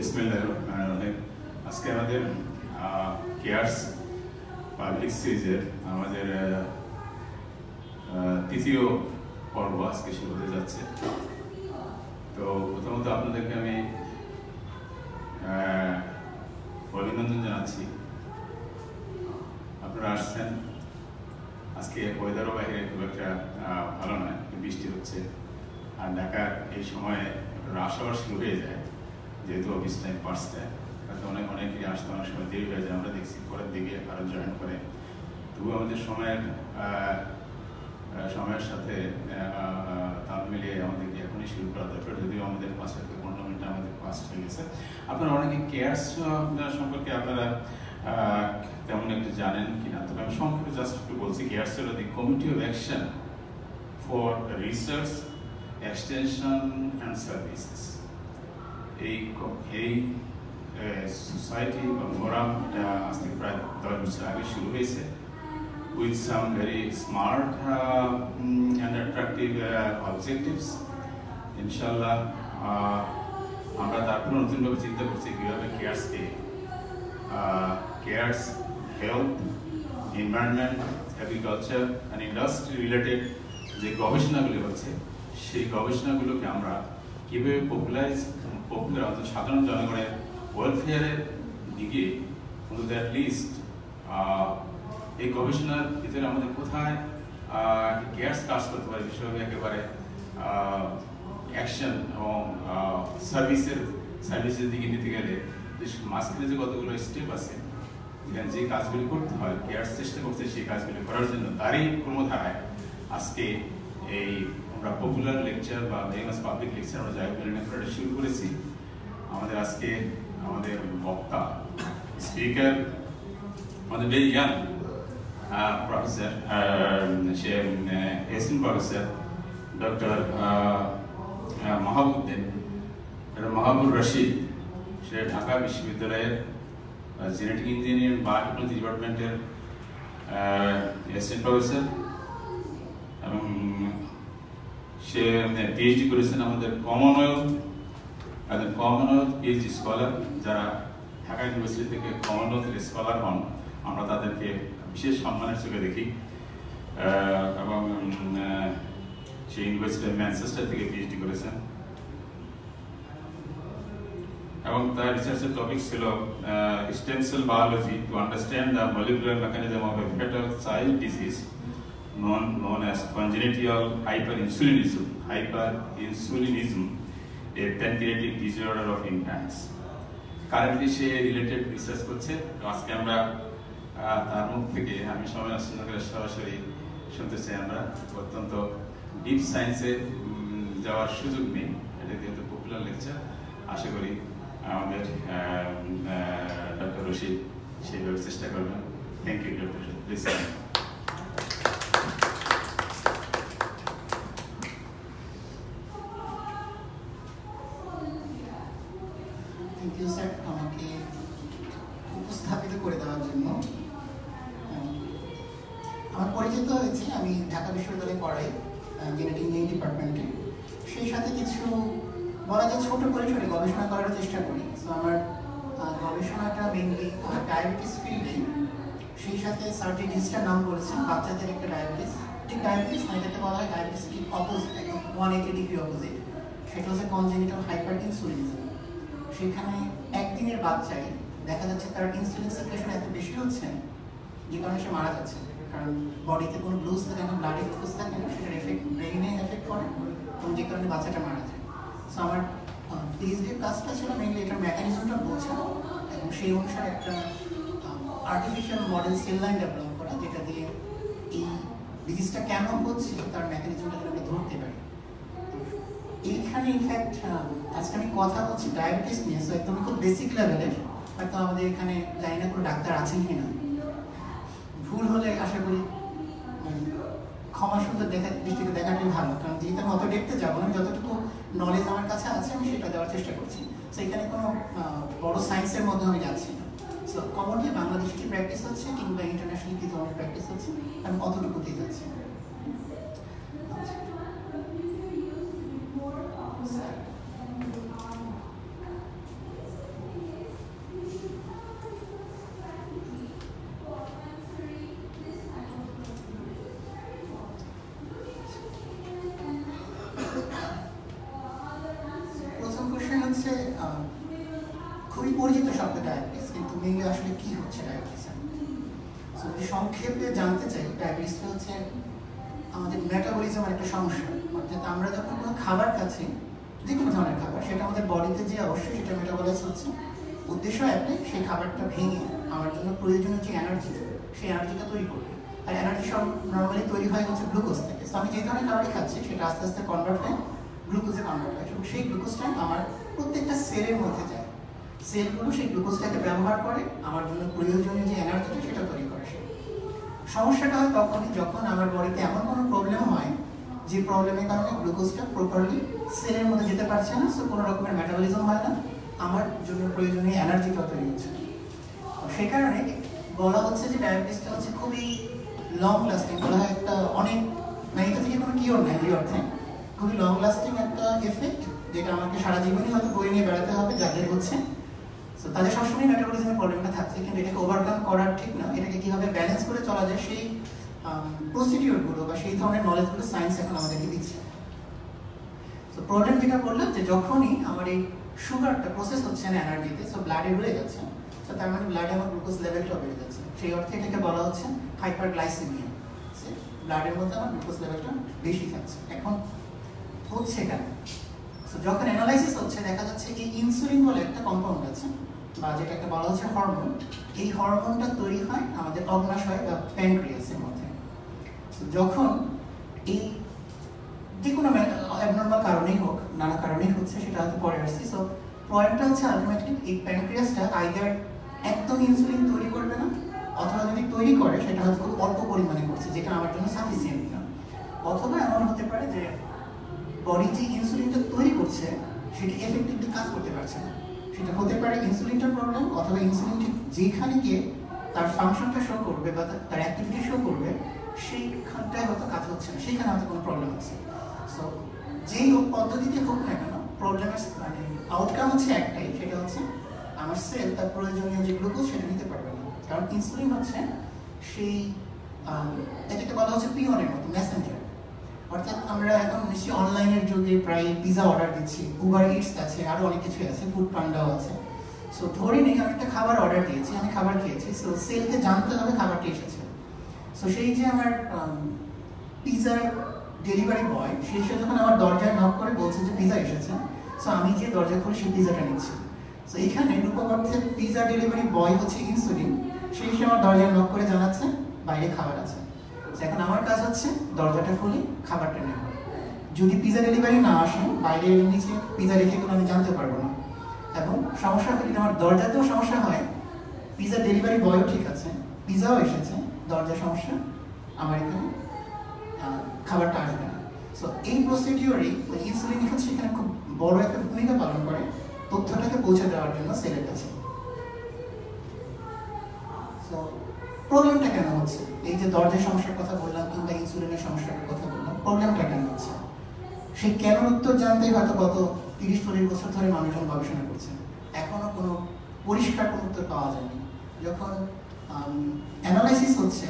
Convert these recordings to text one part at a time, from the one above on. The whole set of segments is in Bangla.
রহিম আজকে আমাদের কেয়ার্স পাবলিক সিরিজের আমাদের তৃতীয় পর্ব আজকে শুরু হতে যাচ্ছে। তো প্রথমত আপনাদেরকে আমি অভিনন্দন জানাচ্ছি। আপনারা আসছেন। আজকে ওয়েদারও বাইরে খুব একটা ভালো নয় বৃষ্টি হচ্ছে। আর ঢাকার এই সময়ে রাশ শুরু হয়ে যায়। যেহেতু অফিস টাইম পাঁচটায় তাতে অনেক, অনেকেই আসতে, অনেক সময় দেরি হয়ে যায়। আমরা দেখছি পরের দিকে আরও জয়েন করে। তবুও আমাদের সময়ের সময়ের সাথে তাল মিলিয়ে আমাদেরকে এখনই শুরু করা দরকার। যদিও আমাদের পাঁচ থেকে পনেরো মিনিট আমাদের পাস হয়ে গেছে। আপনারা অনেকে কেয়ার্স সম্পর্কে আপনারা তেমন একটু জানেন কিনা? তবে আমি সংক্ষেপে জাস্ট একটু বলছি কেয়ার্স হলো the committee of action for research extension and services এই এই সোসাইটি বা ফোরাম এটা আজ থেকে প্রায় দশ বছর আগে শুরু হয়েছে with some very smart and attractive objectives ইনশাল্লাহ আহ, আমরা তারপরে নতুনভাবে চিন্তা করছি কীভাবে কেয়ার্সকে CARES health environment agriculture and industry related যে গবেষণাগুলি হচ্ছে সেই গবেষণাগুলোকে আমরা কীভাবে পপুলারাইজ পপুলার অর্থাৎ সাধারণ জনগণের ওয়েলফেয়ারের দিকে অন্তত অ্যাট লিস্ট এই গবেষণার ভিতরে আমাদের কোথায় গ্যাস কাজ করতে পারে বিষয়ভাবে একেবারে অ্যাকশন এবং সার্ভিসের সার্ভিসের দিকে নিতে গেলে যে মাঝখানে যে কতগুলো স্টেপ আছে যেখানে যে কাজগুলি করতে হয় কেয়ার চেষ্টা করছে সেই কাজগুলি করার জন্য তারই ক্রমধারায় আজকে এই আমরা পপুলার লেকচার বা ফেমাস পাবলিক লেকচার আমরা যাই বলি না করাটা শুরু করেছি। আমাদের আজকে আমাদের বক্তা স্পিকার আমাদের ভেরি ইয়াং প্রফেসর সে assistant professor doctor Mahbuddin doctor Mahbub Rashid, সে ঢাকা বিশ্ববিদ্যালয়ের জেনেটিক ইঞ্জিনিয়ারিং বা টেকনোলজি ডিপার্টমেন্টের অ্যাসিস্ট্যান্ট প্রফেসর এবং সে পিএইচডি করেছেন আমাদের কমনওয়েলথ একজন কমনওয়েলথ পিএইচডি স্কলার যারা ঢাকা ইউনিভার্সিটি থেকে কমনওয়েলথের স্কলার হন। আমরা তাদেরকে বিশেষ সম্মানের চোখে দেখি। এবং উম, আহ, সে ইউনিভার্সিটি ম্যানচেস্টার থেকে পিএইচডি করেছেন। এবং তার রিসার্চের টপিক ছিল stem cell biology to understand the molecular mechanism of a fetal child disease known known as congenital hyperinsulinism hyperinsulinism, a pancreatic disorder of infants currently say related research করছে। আজকে আমরা তার মুখ থেকে আমি সময় করে সরাসরি শুনতে চাই আমরা। অত্যন্ত ডিপ সায়েন্সে যাওয়ার সুযোগ নেই। এটা যেহেতু পপুলার লেকচার আশা করি আমাদের ডক্টর রশিদ সেইভাবে চেষ্টা করবেন। Thank you doctor Rashid. Please thank you sir আমাকে উপস্থাপিত করে দেওয়ার জন্য। আমার পরিচিত হয়েছে, আমি ঢাকা বিশ্ববিদ্যালয়ে পড়াই জেনেটিক ইঞ্জিনিয়ারিং ডিপার্টমেন্টে। সেই সাথে কিছু বলা যায় ছোট পরিসরে গবেষণা করার চেষ্টা করি। সো আমার গবেষণাটা মেনলি ডায়াবেটিস ফিল্ডে সেই সাথে ডিজিজটার নাম বলেছেন বাচ্চাদের একটা ডায়াবেটিস ঠিক ডায়াবেটিস না, এটাকে বলা হয় ডায়াবেটিস ঠিক অপোজিট একদম ওয়ান এইটি ডিগ্রি অপোজিট সেটা হচ্ছে কনজেনিটাল হাইপার ইনসুলিনিজম সেখানে একদিনের বাচ্চায় দেখা যাচ্ছে তার ইনসুলিন সিক্রেশন এত বেশি হচ্ছে যে কারণে সে মারা যাচ্ছে। কারণ বডিতে কোনো গ্লুজ থাকে না ব্লাডে গ্লুজ থাকে না, সেটার এফেক্ট ব্রেইনে এফেক্ট করে এবং যে কারণে বাচ্চাটা মারা যায়। সো আমার পিএইচডির কাজটা ছিল মেনলি এটার মেকানিজমটা বোঝানো এবং সেই অনুসারে একটা artificial model cell line develop করা, যেটা দিয়ে এই ডিজিজটা কেন হচ্ছে, তার মেকানিজমটা যেন আমরা ধরতে পারি। এইখানে ইনফ্যাক্ট আজকে আমি কথা বলছি ডায়াবেটিস নিয়ে সো একদম খুব বেসিক লেভেলের হয়তো আমাদের এখানে জানি না কোনো ডাক্তার আছেন কি না ভুল হলে আশা করি, ক্ষমা সুন্দর দেখা, দৃষ্টিতে দেখাটাই ভালো, কারণ যেহেতু আমি অত দেখতে যাব না যতটুকু নলেজ আমার কাছে আছে, আমি সেটা দেওয়ার চেষ্টা করছি। সো এখানে কোনো বড় সায়েন্সের মধ্যে আমি যাচ্ছি না। সো কমনলি বাংলাদেশে কি প্র্যাকটিস হচ্ছে, কিংবা ইন্টারন্যাশনাল কি ধরনের প্র্যাকটিস হচ্ছে, আমি অতটুকুতেই যাচ্ছি আচ্ছা। স্যার মেইনলি আসলে কি হচ্ছে ডায়াবেটিসে সো যদি সংক্ষেপে জানতে চাই ডায়াবেটিসটা হচ্ছে আমাদের মেটাবলিজম একটা সমস্যা। অর্থাৎ আমরা যখন কোনো খাবার খাচ্ছি, যে কোনো ধরনের খাবার, সেটা আমাদের বডিতে যে অবশ্যই সেটা মেটাবলাইজ হচ্ছে। উদ্দেশ্য একটাই, সেই খাবারটা ভেঙে আমার জন্য প্রয়োজনীয় যে এনার্জি সেই এনার্জিটা তৈরি করবে। আর এনার্জি সব নর্মালি তৈরি হয় হচ্ছে গ্লুকোজ থেকে। তো আমি যে ধরনের খাবারই খাচ্ছি, সেটা আস্তে আস্তে কনভার্ট হয় গ্লুকোজে কনভার্ট হয়। এবং সেই গ্লুকোজটা আমার প্রত্যেকটা সেলের মধ্যে যায়। সেলগুলো সেই গ্লুকোজটাকে ব্যবহার করে, আমার জন্য প্রয়োজনীয় যে এনার্জিটা সেটা তৈরি করে সে। সমস্যাটা হয় তখনই যখন আমার বডিতে এমন কোনো প্রবলেম হয় যে প্রবলেমের কারণে গ্লুকোজটা প্রপারলি সেলের মধ্যে যেতে পারছে না সো কোনো রকমের মেটাবলিজম হয় না। আমার জন্য প্রয়োজনীয় এনার্জিটাও তৈরি হচ্ছে। না। সেই কারণে বলা হচ্ছে যে ডায়াবেটিসটা হচ্ছে খুবই লং লাস্টিং বলা হয় একটা অনেক এটা থেকে কোনো কিওর নেই এই অর্থে। খুবই লং লাস্টিং একটা এফেক্ট যেটা আমাকে সারা জীবনই হয়তো বই নিয়ে বেড়াতে হবে যাদের হচ্ছে। তো তাদের সবসময় মেটাবলিজমের প্রবলেমটা থাকছে, কিন্তু এটাকে ওভারকাম করার ঠিক না। এটাকে কীভাবে ব্যালেন্স করে চলা যায়, সেই প্রসিডিওরগুলো বা সেই ধরনের নলেজগুলো সায়েন্স এখন আমাদেরকে দিচ্ছে। তো প্রবলেম যেটা বললাম যে যখনই আমার এই সুগারটা প্রসেস হচ্ছে না এনার্জিতে সো ব্লাডে রয়ে যাচ্ছে তো তার মানে ব্লাডে আমার গ্লুকোজ লেভেলটা বেড়ে যাচ্ছে। সেই অর্থে এটাকে বলা হচ্ছে হাইপার গ্লাইসেমিয়া ব্লাডের মধ্যে আমার গ্লুকোজ লেভেলটা বেশি থাকছে। এখন হচ্ছে কেন? তো যখন অ্যানালাইসিস হচ্ছে, দেখা যাচ্ছে এই ইনসুলিন বলে একটা কম্পাউন্ড আছে, বা যেটাকে বলা হচ্ছে হরমোন এই হরমোনটা তৈরি হয় আমাদের অগ্নাশয় বা প্যানক্রিয়াসের মধ্যে। যখন এই যে কোনো অ্যাবনর্মাল কারণেই হোক, নানা কারণেই হচ্ছে, সেটা হয়তো পরে আসছি। সো পয়েন্টটা হচ্ছে আলটিমেটলি এই প্যানক্রিয়াসটা আইদার একদম ইনসুলিন তৈরি করবে না, অথবা যদি তৈরি করে, সেটা হয়তো খুব অল্প পরিমাণে করছে, যেটা আমার জন্য সাফিসিয়েন্ট না। অথবা এমন হতে পারে যে বডি যে ইনসুলিনটা তৈরি করছে, সেটি এফেক্টিভলি কাজ করতে পারছে না। সেটা হতে পারে ইনসুলিনটার প্রবলেম অথবা ইনসুলিন যেখানে গিয়ে তার ফাংশনটা শো করবে বা তার অ্যাক্টিভিটি শো করবে সেইখানটায় হয়তো কাজ হচ্ছে না, সেইখানে হয়তো কোনো প্রবলেম হচ্ছে সো যেই পদ্ধতিতে হোক না কেন প্রবলেমের মানে আউটকাম হচ্ছে একটাই, সেটা হচ্ছে আমার সেল তার প্রয়োজনীয় যে গ্লুকোজ সেটা নিতে পারবে না। কারণ ইনসুলিন হচ্ছে সেই এটাকে বলা হচ্ছে পিওনের মতো মেসেঞ্জার অর্থাৎ আমরা এখন নিশ্চয়ই অনলাইনের যুগে প্রায় পিজা অর্ডার দিচ্ছি উবার ইটস আছে আরও অনেক কিছুই আছে ফুড পান্ডাও আছে। সো ধরে নিই আমি একটা খাবার অর্ডার দিয়েছি, আমি খাবার খেয়েছি সো সেলকে জানতে হবে খাবারটি এসেছে। সো সেই যে আমার পিজার ডেলিভারি বয় সেই সে যখন আমার দরজায় নক করে বলছে যে পিজা এসেছে? সো আমি যে দরজা খুলে সেই পিজাটা নিচ্ছি। সো এখানে রূপকর্থে পিজা ডেলিভারি বয় হচ্ছে ইনসুলিন সেই সে আমার দরজায় নক করে জানাচ্ছে, বাইরে খাবার আছে। এখন আমার কাজ হচ্ছে দরজাটা খুলে খাবারটা নেওয়া। যদি পিজা ডেলিভারি না আসে, বাইরে নিচে পিজা রেখে কোনো আমি জানতে পারব না। এবং সমস্যা হলে আমার দরজাতেও সমস্যা হয় পিজা ডেলিভারি বয়ও ঠিক আছে পিজাও এসেছে দরজা সমস্যা, আমার এখানে খাবারটা আসবে না। সো এই প্রসিডিওরই ওই ইনসুলিন হচ্ছে এখানে খুব বড় একটা ভূমিকা পালন করে তথ্যটাকে পৌঁছে দেওয়ার জন্য সেলের কাছে। সো প্রবলেমটা কেন হচ্ছে? এই যে দরজার সমস্যার কথা বললাম কিংবা ইনসুলিনের সমস্যার কথা বললাম প্রবলেমটা কেন হচ্ছে? সেই কেন উত্তর জানতেই হয়তো গত তিরিশ চল্লিশ বছর ধরে মানুষজন গবেষণা করছে? এখনও কোনো পরিষ্কার কোনো উত্তর পাওয়া যায়নি। যখন অ্যানালাইসিস হচ্ছে,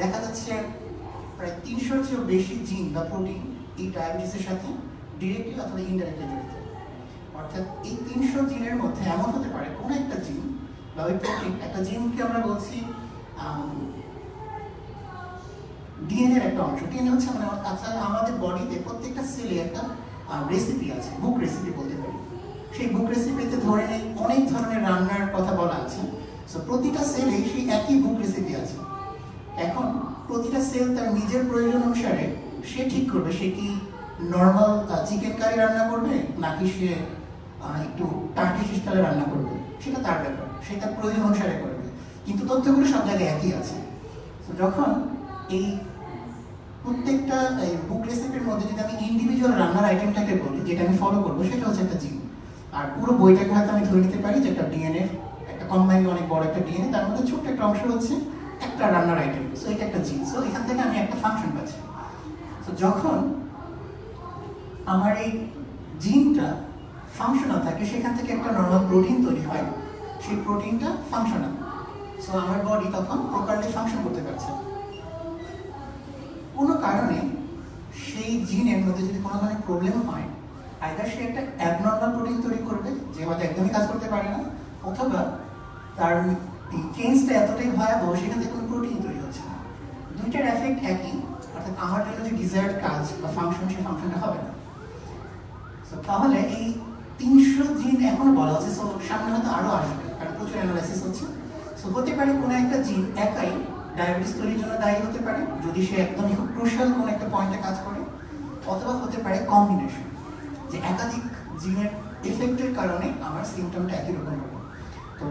দেখা যাচ্ছে প্রায় তিনশোর চেয়েও বেশি জিন বা প্রোটিন এই ডায়াবেটিসের সাথে ডিরেক্টলি অথবা ইনডাইরেক্টলি জড়িত। অর্থাৎ এই তিনশো জিনের মধ্যে এমন হতে পারে কোনো একটা জিন বা ওই প্রোটিন একটা জিনকে আমরা বলছি ডিএনএর একটা অংশ। ডিএনএ হচ্ছে মানে আচ্ছা আমাদের বডিতে প্রত্যেকটা সেলে একটা রেসিপি আছে বুক রেসিপি বলতে পারি। সেই বুক রেসিপিতে ধরে নেই, অনেক ধরনের রান্নার কথা বলা আছে। প্রতিটা সেলে সেই একই বুক রেসিপি আছে। এখন প্রতিটা সেল তার নিজের প্রয়োজন অনুসারে সে ঠিক করবে, সে কি নর্মাল চিকেন কারি রান্না করবে, নাকি সে একটু টার্কিশ স্টাইলে রান্না করবে? সেটা তার ব্যাপার, সে তার প্রয়োজন অনুসারে করবে। কিন্তু তথ্যগুলো সব জায়গায় একই আছে। তো যখন এই প্রত্যেকটা বুক রেসিপির মধ্যে যদি আমি ইন্ডিভিজুয়াল রান্নার আইটেমটাকে বলি, যেটা আমি ফলো করব, সেটা হচ্ছে একটা জিম। আর পুরো বইটাকে হয়তো আমি ধরে নিতে পারি যে একটা ডিএনএ কম্বাইন্ড অনেক বড় একটা ডিএনএ তার মধ্যে ছোট্ট একটা অংশ হচ্ছে একটা রান্নার আইটেম সো এটা একটা জিন সো এখান থেকে আমি একটা ফাংশন পাচ্ছি। তো যখন আমার এই জিনটা ফাংশনাল থাকে, সেখান থেকে একটা নর্মাল প্রোটিন তৈরি হয়, সেই প্রোটিনটা ফাংশনাল সো আমার বডি তখন প্রপারলি ফাংশন করতে পারছে কোনো কারণে সেই জিনের মধ্যে যদি কোনো ধরনের প্রবলেম হয় আইদার সে একটা অ্যাবনর্মাল প্রোটিন তৈরি করবে, যে হয়তো একদমই কাজ করতে পারে না, অথবা তার চেঞ্জটা এতটাই ভয়াবহ, সেখান থেকে কোনো প্রোটিন তৈরি হচ্ছে না। দুইটার এফেক্ট একই, অর্থাৎ আমার জন্য যে ডিজায়ার্ড কাজ বা ফাংশন সেই ফাংশনটা হবে না। তাহলে এই তিনশো জিন এখনও বলা হচ্ছে সো সামনে হয়তো আরও আসবে, কারণ প্রচুর অ্যানালাইসিস হচ্ছে। সো হতে পারে কোনো একটা জিন একাই ডায়াবেটিস তৈরির জন্য দায়ী হতে পারে, যদি সে একদমই খুব ক্রুশাল কোনো একটা পয়েন্টে কাজ করে, অথবা হতে পারে কম্বিনেশন যে একাধিক জিনের এফেক্টের কারণে আমার সিমটমটা একই রকম হবে। তো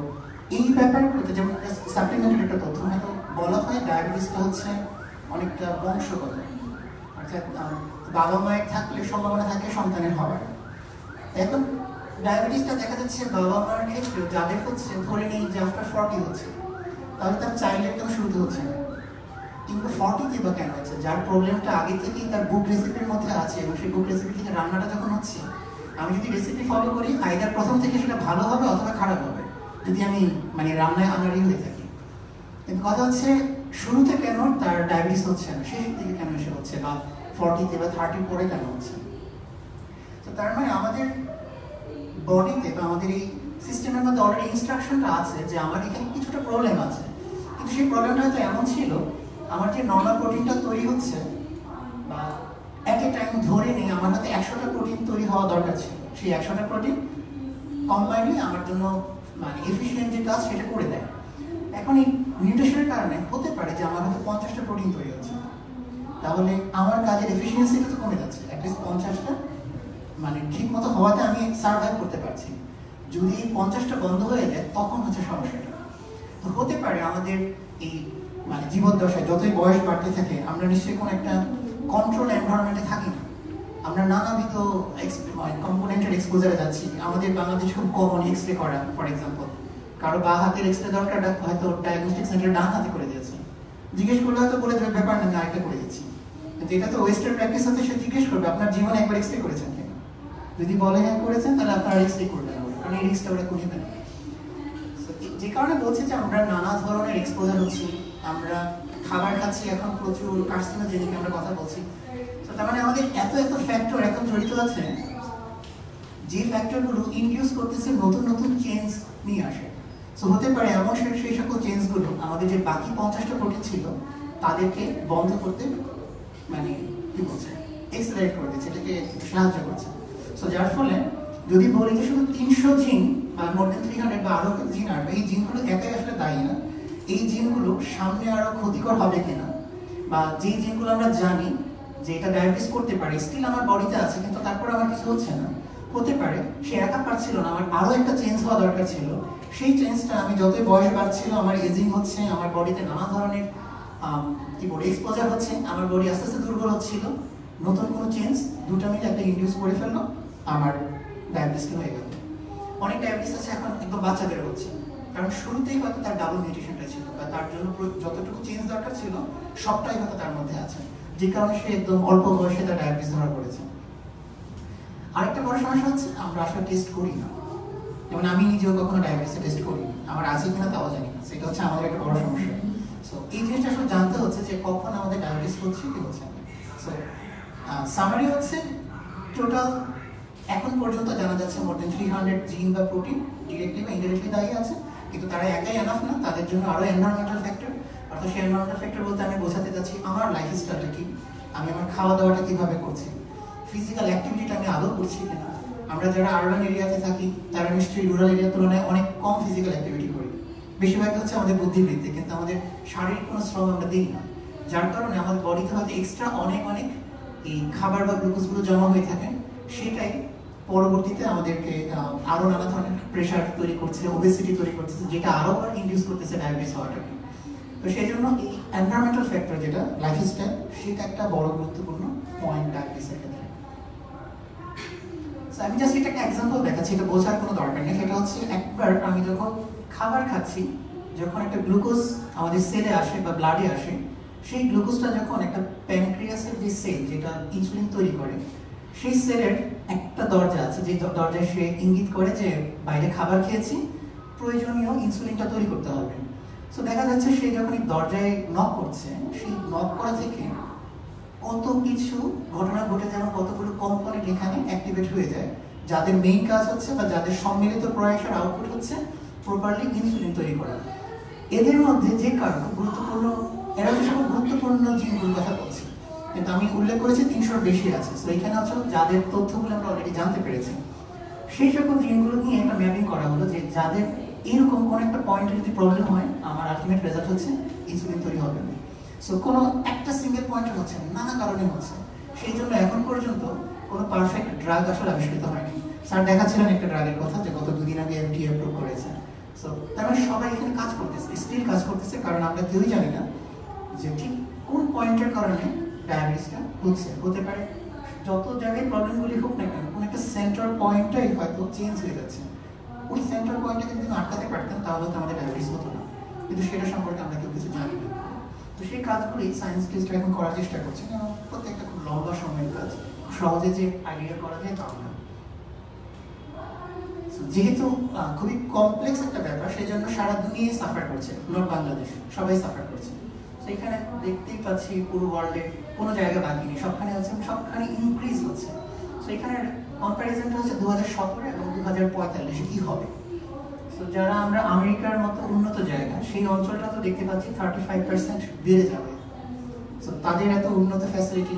এই ব্যাপারগুলোতে যেমন সাপ্লিমেন্টারি একটা তথ্য হয়তো বলা হয় ডায়াবেটিসটা হচ্ছে অনেকটা বংশগত। অর্থাৎ বাবা মায়ের থাকলে সম্ভাবনা থাকে, সন্তানের হওয়ার। এখন ডায়াবেটিসটা দেখা যাচ্ছে বাবা মার ক্ষেত্রে যাদের হচ্ছে, ধরে নেই যে আফটার ফর্টি হচ্ছে, তাহলে তার চাইল্ডের কেন শুরুতে হচ্ছে না? কিন্তু ফর্টিতে বা কেন হচ্ছে? যার প্রবলেমটা আগে থেকেই তার বুক রেসিপির মধ্যে আছে এবং সেই বুক রেসিপি থেকে রান্নাটা যখন হচ্ছে, আমি যদি রেসিপি ফলো করি আইদার প্রথম থেকে সেটা ভালো হবে অথবা খারাপ হবে। যদি আমি মানে রান্নায় আনারি হয়ে থাকি। কথা হচ্ছে, শুরুতে কেন তার ডায়াবেটিস হচ্ছে না? শেষের দিকে কেন এসে হচ্ছে বা ফর্টিতে বা থার্টি পরে কেন হচ্ছে? তো তার মানে আমাদের বডিতে বা আমাদের এই সিস্টেমের মধ্যে অলরেডি ইনস্ট্রাকশনটা আছে যে আমার এখানে কিছুটা প্রবলেম আছে। কিন্তু সেই প্রবলেমটা হয়তো এমন ছিল, আমার যে নর্মাল প্রোটিনটা তৈরি হচ্ছে, বা অ্যাট এ টাইম ধরে নিয়ে আমার হাতে একশোটা প্রোটিন তৈরি হওয়া দরকার ছিল। সেই একশোটা প্রোটিন কম্বাইনলি আমার জন্য মানে এফিসিয়েন্ট যে কাজ সেটা করে দেয়। এখন এই নিউট্রিশনের কারণে হতে পারে যে আমার হাতে পঞ্চাশটা প্রোটিন তৈরি হচ্ছে। তাহলে আমার কাজের এফিসিয়েন্সিটা তো কমে যাচ্ছে। অ্যাটলিস্ট পঞ্চাশটা মানে ঠিক মতো হওয়াতে আমি সার্ভাইভ করতে পারছি। যদি এই পঞ্চাশটা বন্ধ হয়ে যায়, তখন হচ্ছে সমস্যাটা। তো হতে পারে আমাদের এই মানে জীবদ্দশায় যতই বয়স বাড়তে থাকে, আমরা নিশ্চয়ই কোনো একটা কন্ট্রোল এনভায়রনমেন্টে থাকি না। আমরা নানাবিধ কম্পোনেন্টের এক্সপোজারে যাচ্ছি। আমাদের বাংলাদেশ খুব কমন এক্স রে করা ফর এক্সাম্পল কারও বা হাতের এক্স রে দরকার হয়তো ডায়াগনস্টিক সেন্টার ডান হাতে করে দিয়েছে। জিজ্ঞেস করলে হয়তো বলে দেবে ব্যাপার না আরেকটা করে দিচ্ছি। কিন্তু এটা তো ওয়েস্টার্ন প্র্যাকটিস হচ্ছে সে জিজ্ঞেস করবে আপনার জীবনে একবার এক্স রে করেছেন কিনা? যদি বলে হ্যাঁ করেছেন তাহলে আপনার এক্স রে করবেন না কারণ এই রিস্কটা ওরা So, এ- যে কারণে বলছি যে আমরা নানা ধরনের এক্সপোজার হচ্ছি। আমরা খাবার খাচ্ছি এখন প্রচুর কার্সিনোজেনিক আমরা কথা বলছি। তার মানে আমাদের এত এত ফ্যাক্টর এখন জড়িত আছে, যে ফ্যাক্টরগুলো ইনডিউস করতেছে নতুন নতুন চেঞ্জ নিয়ে আসে। সো হতে পারে এমন সেই সকল চেঞ্জগুলো আমাদের যে বাকি পঞ্চাশটা প্রোটিন ছিল, তাদেরকে বন্ধ করতে মানে কি বলছে এক্সেলারেট করে দিচ্ছে, এটাকে সাহায্য করছে। সো যার ফলে যদি বলি যে শুধু তিনশো জিন বা মোর দেন থ্রি হান্ড্রেড বা আরও জিন আসবে, এই জিনগুলো একাই আসলে দায়ী না। এই জিনগুলো সামনে আরও ক্ষতিকর হবে কিনা, বা যে জিনগুলো আমরা জানি যে এটা ডায়াবেটিস করতে পারে স্টিল আমার বডিতে আছে, কিন্তু তারপর আমার কিছু হচ্ছে না। হতে পারে, সে একা পারছিল না, আমার আরও একটা চেঞ্জ হওয়া দরকার ছিল। সেই চেঞ্জটা আমি যতই বয়স বাড়ছিল, আমার এজিং হচ্ছে, আমার বডিতে নানা ধরনের কি বলি এক্সপোজার হচ্ছে, আমার বডি আস্তে আস্তে দুর্বল হচ্ছিল। নতুন কোনো চেঞ্জ দুটো মিলে একটা ইন্ডিউস করে ফেলল, আমার ডায়াবেটিস হয়ে গেল। অনেক ডায়াবেটিস আছে, এখন একদম বাচ্চাদের হচ্ছে। কারণ শুরুতেই হয়তো তার ডাবল নিউট্রিশনটা ছিল, বা তার জন্য যতটুকু চেঞ্জ দরকার ছিল, সবটাই হয়তো তার মধ্যে আছে। যে কারণে সে একদম অল্প বয়সে তার ডায়াবেটিস ধরা পড়েছে। আরেকটা বড় সমস্যা হচ্ছে, আমরা আসলে টেস্ট করি না। যেমন আমি নিজেও কখনো ডায়াবেটিসে টেস্ট করি আমার আছে কিনা তাও জানি না। সেটা হচ্ছে আমাদের একটা বড় সমস্যা। সো এই জিনিসটা আসলে জানতে হচ্ছে যে কখন আমাদের ডায়াবেটিস হচ্ছে, কি হচ্ছে সো সামারি হচ্ছে টোটাল এখন পর্যন্ত জানা যাচ্ছে মোর দেন থ্রি হান্ড্রেড জিন বা প্রোটিন ডিরেক্টলি বা ইনডিরেক্টলি দায়ী আছে। কিন্তু তারা একাই এনাফ না, তাদের জন্য আরও এনভায়রনমেন্টাল ফ্যাক্টর অর্থাৎ সেই এনভায়রনমেন্টাল ফ্যাক্টর বলতে আমি বোঝাতে চাচ্ছি আমার লাইফ স্টাইলটা কি? আমি আমার খাওয়া দাওয়াটা কীভাবে করছি? ফিজিক্যাল অ্যাক্টিভিটিটা আমি আদৌ করছি কিনা? আমরা যারা আরবান এরিয়াতে থাকি তারা নিশ্চয়ই রুরাল এরিয়ার তুলনায় অনেক কম ফিজিক্যাল অ্যাক্টিভিটি করি। বেশিরভাগ হচ্ছে আমাদের বুদ্ধিবৃত্তি কিন্তু আমাদের শারীরিক কোনো শ্রম আমরা দিই না। যার কারণে আমাদের বডিতে হয়তো এক্সট্রা অনেক অনেক এই খাবার বা গ্লুকোজগুলো জমা হয়ে থাকে সেটাই পরবর্তীতে আমাদেরকে আহ, আরও নানা ধরনের প্রেশার তৈরি করছে ওবেসিটি তৈরি করতেছে যেটা আরও আবার ইনডিউস করতেছে ডায়াবেটিস হওয়াটাকে। তো সেই জন্য এই এনভায়রনমেন্টাল ফ্যাক্টর যেটা লাইফস্টাইল সেটা একটা বড় গুরুত্বপূর্ণ পয়েন্ট ডায়াবেটিসের ক্ষেত্রে So, আমি জাস্ট এটা একটা এক্সাম্পল দেখাচ্ছি এটা বোঝার কোনো দরকার নেই। সেটা হচ্ছে একবার আমি যখন খাবার খাচ্ছি যখন একটা গ্লুকোজ আমাদের সেলে আসে বা ব্লাডে আসে সেই গ্লুকোজটা যখন একটা প্যানক্রিয়াসের যে সেল যেটা ইনসুলিন তৈরি করে সেই সেলের একটা দরজা আছে যে দরজায় সে ইঙ্গিত করে যে বাইরে খাবার খেয়েছি প্রয়োজনীয় ইনসুলিনটা তৈরি করতে হবে। সো দেখা যাচ্ছে সে যখন দরজায় নক করছে, সেই নক করা থেকে কত কিছু ঘটনা ঘটে যেমন কতগুলো কম্পোনেন্ট এখানে অ্যাক্টিভেট হয়ে যায়, যাদের মেইন কাজ হচ্ছে বা যাদের সম্মিলিত প্রয়াসের আউটপুট হচ্ছে প্রপারলি ইনসুলিন তৈরি করা। এদের মধ্যে যে কারণ গুরুত্বপূর্ণ, এরা হচ্ছে সব গুরুত্বপূর্ণ জিনিসগুলোর কথা বলছি। কিন্তু আমি উল্লেখ করেছি তিনশোর বেশি আছে। তো এখানে হচ্ছে যাদের তথ্যগুলো আমরা অলরেডি জানতে পেরেছি। সেই সকল জিনগুলো নিয়ে একটা ম্যাপিং করা হলো যে যাদের এরকম কোনো একটা পয়েন্টে যদি প্রবলেম হয়, আমার আলটিমেট রেজাল্ট হচ্ছে ইনসুলিন তৈরি হবে। না সো কোনো একটা সিঙ্গেল পয়েন্টে হচ্ছে, নানা কারণে হচ্ছে। সেই জন্য এখন পর্যন্ত কোনো পারফেক্ট ড্রাগ আসলে আবিষ্কৃত হয়নি। স্যার দেখাচ্ছিলেন একটা ড্রাগের কথা যে গত দুদিন আগে এমটি অ্যাপ্রুভ করেছে। সো তার মানে সবাই এখানে কাজ করতেছে স্টিল কাজ করতেছে, কারণ আমরা কেউই জানি না যে ঠিক কোন পয়েন্টের কারণে ডায়াবেটিসটা হচ্ছে। হতে পারে যত জায়গায় প্রবলেমগুলি হোক না কেন, কোনো একটা সেন্ট্রাল পয়েন্টটাই হয়তো চেঞ্জ হয়ে যাচ্ছে। ওই সেন্ট্রাল পয়েন্টটাকে যদি আটকাতে পারতাম তাহলে তো আমাদের ডায়াবেটিস হতো না। কিন্তু সেটা সম্পর্কে আমরা কেউ কিছু জানি না। তো সেই কাজগুলি সায়েন্স টেস্ট এখন করার চেষ্টা করছে। এবং প্রত্যেকটা খুব লম্বা সময়ের কাজ। সহজে যে আইডিয়া করা যায়, তাও না। যেহেতু খুবই কমপ্লেক্স একটা ব্যাপার সেই জন্য সারা দুনিয়ায় সাফার করছে। নট বাংলাদেশ, সবাই সাফার করছে। তো এখানে দেখতেই পাচ্ছি পুরো ওয়ার্ল্ডে কোনো জায়গা বাকি নেই। সবখানে হচ্ছে সবখানে ইনক্রিজ হচ্ছে। তো এখানে কম্প্যারিজনটা হচ্ছে দু হাজার সতেরো এবং দু হাজার পঁয়তাল্লিশে কী হবে? তো যারা আমরা আমেরিকার মতো উন্নত জায়গা, সেই অঞ্চলটা তো দেখতে পাচ্ছি থার্টি ফাইভ পার্সেন্ট বেড়ে যাবে। তো তাদের এত উন্নত ফ্যাসিলিটি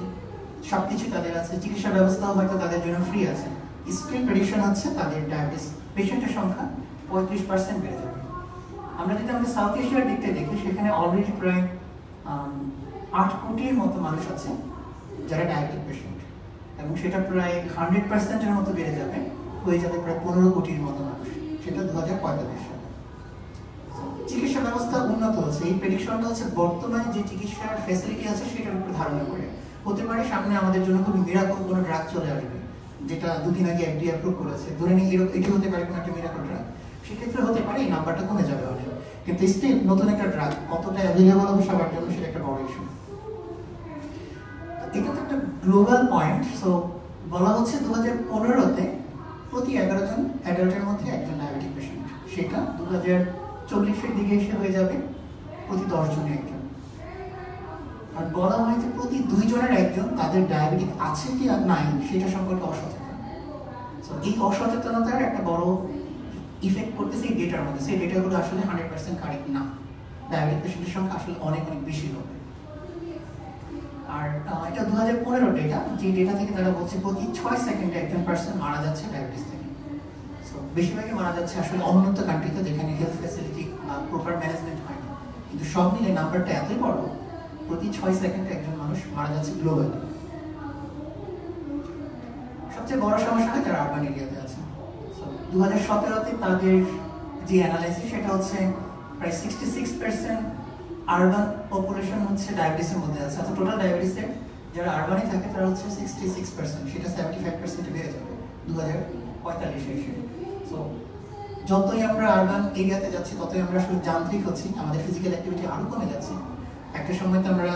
সব কিছু তাদের আছে, চিকিৎসা ব্যবস্থাও হয়তো তাদের জন্য ফ্রি আছে। স্টিল প্রেডিকশন হচ্ছে তাদের ডায়াবেটিস পেশেন্টের সংখ্যা পঁয়ত্রিশ পার্সেন্ট বেড়ে যাবে। আমরা যদি আমাদের সাউথ এশিয়ার দিকটা দেখি, সেখানে অলরেডি প্রায় আট কোটির মতো মানুষ আছে যারা ডায়াবেটিক পেশেন্ট এবং সেটা প্রায় হান্ড্রেড পার্সেন্টের মতো বেড়ে যাবে, হয়ে যাবে প্রায় পনেরো কোটির মতো মানুষ। সেটা দু হাজার পঁয়তাল্লিশ সালে। চিকিৎসা ব্যবস্থা উন্নত হচ্ছে। এই প্রেডিকশনটা হচ্ছে বর্তমানে যে চিকিৎসার ফ্যাসিলিটি আছে, সেটার উপর ধারণা করে। হতে পারে সামনে আমাদের জন্য খুব মিরাকল কোনো ড্রাগ চলে আসবে, যেটা দুদিন আগে এফডি অ্যাপ্রুভ করেছে। ধরে নিই এরকম এটি হতে পারে কোনো একটা মিরাকল ড্রাগ সেক্ষেত্রে হতে পারে এই নাম্বারটা কমে যাবে অনেক। কিন্তু স্টিল নতুন একটা ড্রাগ কতটা অ্যাভেলেবল হবে সবার জন্য, সেটা একটা বড় ইস্যু এটা তো একটা গ্লোবাল পয়েন্ট সো বলা হচ্ছে দু হাজার পনেরোতে প্রতি এগারো জন অ্যাডাল্টের মধ্যে একজন ডায়াবেটিক পেশেন্ট সেটা দু হাজার চল্লিশের দিকে এসে হয়ে যাবে প্রতি দশ জনে একজন। আর বলা হয় যে প্রতি দুইজনের একজন তাদের ডায়াবেটিক আছে কি আর নাই সেটা সম্পর্কে অসচেতন। So, এই অসচেতনতার একটা বড় ইফেক্ট করতেছে এই ডেটার মধ্যে। সেই ডেটাগুলো আসলে হান্ড্রেড পার্সেন্ট কারেক্ট না। ডায়াবেটিক পেশেন্টের সংখ্যা আসলে অনেক অনেক বেশি হবে। আর এটা দু হাজার পনেরো ডেটা যে ডেটা থেকে তারা বলছে প্রতি ছয় সেকেন্ডে একজন পার্সন মারা যাচ্ছে ডায়াবেটিস থেকে। So, বেশিরভাগই মারা যাচ্ছে আসলে অনুন্নত কান্ট্রিতে যেখানে হেলথ ফ্যাসিলিটি বা প্রপার ম্যানেজমেন্ট হয় না কিন্তু সব মিলে নাম্বারটা এতই বড় প্রতি ছয় সেকেন্ডে একজন মানুষ মারা যাচ্ছে গ্লোবালি সবচেয়ে বড় সমস্যা হয় যারা আরবান এরিয়াতে আছে। দু হাজার সতেরোতে তাদের যে অ্যানালাইসিস সেটা হচ্ছে প্রায় sixty six percent urban population হচ্ছে ডায়াবেটিসের মধ্যে আছে। অর্থাৎ টোটাল ডায়াবেটিসের যারা আরবানে থাকে, তারা হচ্ছে সিক্সটি সিক্স পার্সেন্ট সেটা সেভেন্টি ফাইভ পার্সেন্টে বেড়ে যাবে দু হাজার পঁয়তাল্লিশে এসে। সো যতই আমরা আরবান এরিয়াতে যাচ্ছি, ততই আমরা আসলে যান্ত্রিক হচ্ছি, আমাদের ফিজিক্যাল অ্যাক্টিভিটি আরও কমে যাচ্ছে। একটা সময় তো আমরা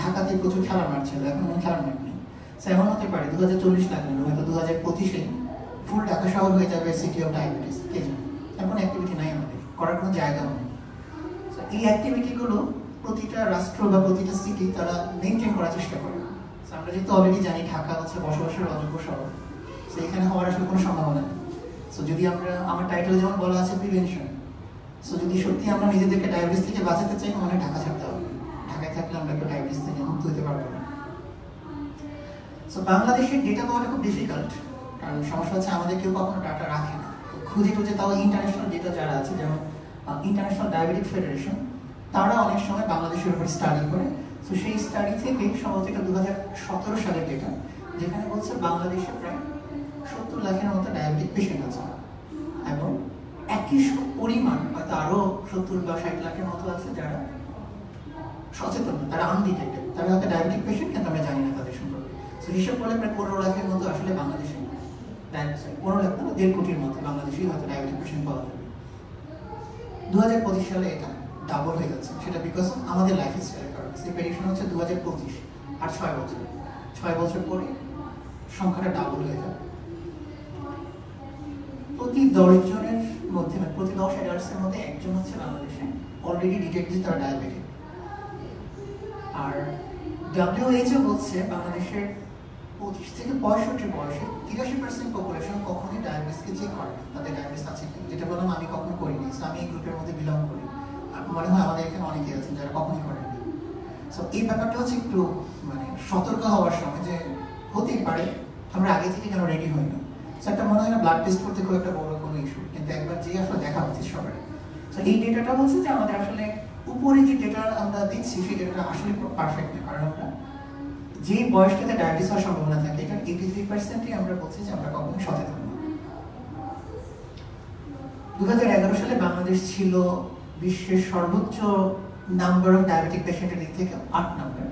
ঢাকাতে প্রচুর খেলার মাঠ ছিল এখন কোনো খেলার মাঠ নেই। সো এমন হতে পারে দু হাজার চল্লিশ লাগবে না, হয়তো দু হাজার পঁচিশে ফুল ঢাকা শহর হয়ে যাবে সিটি অফ ডায়াবেটিস কে জানে? এমন অ্যাক্টিভিটি নাই আমাদের, করার কোনো জায়গাও নেই। এই অ্যাক্টিভিটিগুলো প্রতিটা রাষ্ট্র বা প্রতিটা সিটি তারা মেনটেন করার চেষ্টা করে। আমরা যেহেতু অলরেডি জানি ঢাকা হচ্ছে বসবাসের অযোগ্য শহর এখানে হওয়ার আসলে কোনো সম্ভাবনা নেই। সো যদি আমরা, আমার টাইটেল যেমন বলা আছে প্রিভেনশন সো যদি সত্যি আমরা নিজেদেরকে ডায়াবেটিস থেকে বাঁচাতে চাই, মনে ঢাকা ছাড়তে হবে। ঢাকায় থাকলে আমরা কেউ ডায়াবেটিস থেকে মুক্ত হতে পারব না। সো বাংলাদেশের ডেটা পাওয়াটা খুব ডিফিকাল্ট কারণ সমস্যা হচ্ছে আমাদের কেউ কখনো ডাটা রাখে না। খুঁজে টুজে তাও ইন্টারন্যাশনাল ডেটা যারা আছে, যেমন ইন্টারন্যাশনাল ডায়াবেটিক ফেডারেশন তারা অনেক সময় বাংলাদেশের উপর স্টাডি করে। তো সেই স্টাডি থেকে সম্ভবত এটা দু সতেরো সালের ডেটা যেখানে বলছে বাংলাদেশে প্রায় সত্তর লাখের মতো ডায়াবেটিক পেশেন্ট আছে। এবং একই পরিমাণ হয়তো আরও সত্তর বা ষাট লাখের মতো আছে যারা সচেতন, তারা আনডিটেক্টেড তারা হয়তো ডায়াবেটিক পেশেন্ট কিন্তু আমরা জানি না তাদের সম্পর্কে। তো হিসাব করলে প্রায় পনেরো লাখের মতো আসলে বাংলাদেশে পনেরো লাখ না, দেড় কোটির মতো বাংলাদেশেই হয়তো ডায়াবেটিক পেশেন্ট পাওয়া যাবে দু হাজার পঁচিশ সালে এটা ডাবল হয়ে যাচ্ছে। সেটা বিকজ আমাদের লাইফ স্টাইলের কারণে সেই প্রেডিকশন হচ্ছে দু হাজার পঁচিশ, আর ছয় বছর। ছয় বছর পরে সংখ্যাটা ডাবল হয়ে যাবে। প্রতি দশ জনের মধ্যে মানে প্রতি দশ অ্যাডাল্টসের মধ্যে একজন হচ্ছে বাংলাদেশে অলরেডি ডিটেক্টেড তারা ডায়াবেটিক আর ডাব্লিউএইচও বলছে বাংলাদেশের পঁচিশ থেকে পঁয়ষট্টি বয়সে তিরাশি পার্সেন্ট পপুলেশন কখনোই ডায়াবেটিসকে চেক করে তাদের ডায়াবেটিস আছে যেটা বললাম আমি কখনো করিনি। So, আমি এই গ্রুপের মধ্যে বিলং করি। আর মনে হয় আমাদের এখানে অনেকে আছেন যারা কখনই করেন সো এই ব্যাপারটা হচ্ছে একটু মানে সতর্ক হওয়ার সময় যে হতেই পারে আমরা আগে থেকে কেন রেডি হই না? সো একটা মনে হয় না ব্লাড টেস্ট করতে খুব একটা বড় কোনো ইস্যু কিন্তু একবার যে আসলে দেখা উচিত সবার সো এই ডেটাটা বলছে যে আমাদের আসলে উপরে যে ডেটা আমরা দিচ্ছি সেই ডেটাটা আসলে পারফেক্ট না। কারণ আমরা যে বয়সটাতে ডায়াবেটিস হওয়ার সম্ভাবনা থাকে এটা এইটি থ্রি পার্সেন্টই আমরা বলছি যে আমরা কখনোই সচেতন না দু সালে বাংলাদেশ ছিল বিশ্বের সর্বোচ্চ নাম্বার অফ ডায়াবেটিক পেশেন্টের দিক থেকে আট নাম্বার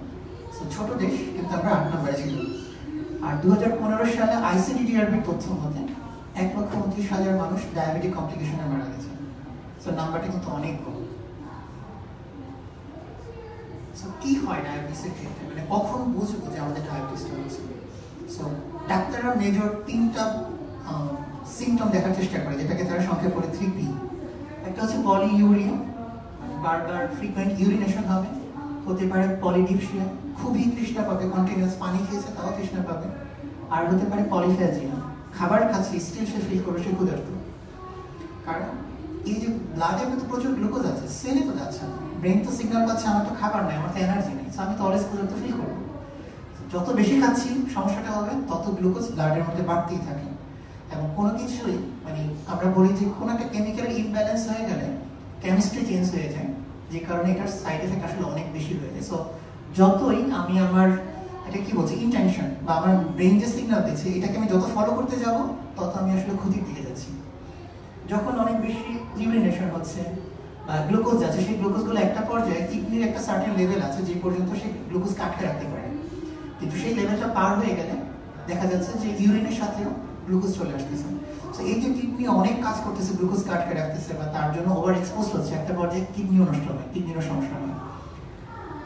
সো ছোট দেশ, কিন্তু আমরা আট নাম্বারে ছিল আর দু হাজার পনেরো সালে আইসিডিডিআরবির তথ্য মতে, এক লক্ষ উনত্রিশ হাজার মানুষ ডায়াবেটিক কমপ্লিকেশনে মারা গেছে। সো নাম্বারটা কিন্তু অনেক কম সো কি হয় ডায়াবেটিসের ক্ষেত্রে? মানে কখন বুঝব যে আমাদের ডায়াবেটিসটা হচ্ছে? সো ডাক্তাররা মেজর তিনটা সিমটম দেখার চেষ্টা করে, যেটাকে তারা সংক্ষেপ করে থ্রি পি একটা হচ্ছে পলি ইউরিয়া বারবার ফ্রিকুয়েন্ট ইউরিনেশন হবে, হতে পারে পলিডিপসিয়া খুবই তৃষ্ণা পাবে কন্টিনিউয়াস পানি খেয়েছে, তাও তৃষ্ণা পাবে। আর হতে পারে পলিফ্যাজিয়া খাবার খাচ্ছে স্টিল সে ফিল করবে, সে ক্ষুধার্ত। কারণ এই যে ব্লাডের মধ্যে প্রচুর গ্লুকোজ আছে সেলে তো যাচ্ছে ব্রেন তো সিগন্যাল পাচ্ছে, আমার তো খাবার নেই, আমার তো এনার্জি নেই আমি তো অলওয়েজ ক্ষুধার্ত ফিল করব। যত বেশি খাচ্ছি, সমস্যাটা হবে, তত গ্লুকোজ ব্লাডের মধ্যে বাড়তেই থাকে। এবং কোনো কিছুই মানে আমরা বলি যে কোনো একটা কেমিক্যালের ইমব্যালেন্স হয়ে গেলে কেমিস্ট্রি চেঞ্জ হয়ে যায়, যে কারণে এটার সাইড এফেক্ট আসলে অনেক বেশি হয়ে যায়। সো যতই আমি আমার, এটা কি বলছি ইন্টেনশন বা আমার ব্রেন যে সিগন্যাল দিচ্ছে, এটাকে আমি যত ফলো করতে যাব, তত আমি আসলে ক্ষতির দিকে যাচ্ছি। যখন অনেক বেশি ইউরিনেশন হচ্ছে বা গ্লুকোজ যাচ্ছে, সেই গ্লুকোজগুলো একটা পর্যায়ে কিডনির একটা সার্টেন লেভেল আছে যে পর্যন্ত সেই গ্লুকোজ আটকে রাখতে পারে। কিন্তু সেই লেভেলটা পার হয়ে গেলে দেখা যাচ্ছে যে ইউরিনের সাথেও গ্লুকোজ চলে আসতেছে। তো এই যে কিডনি অনেক কাজ করতেছে গ্লুকোজ কাটকে রাখতেছে বা তার জন্য ওভার এক্সপোজ হচ্ছে, একটা পর্যায়ে কিডনিও নষ্ট হয়, কিডনিরও সমস্যা হয়।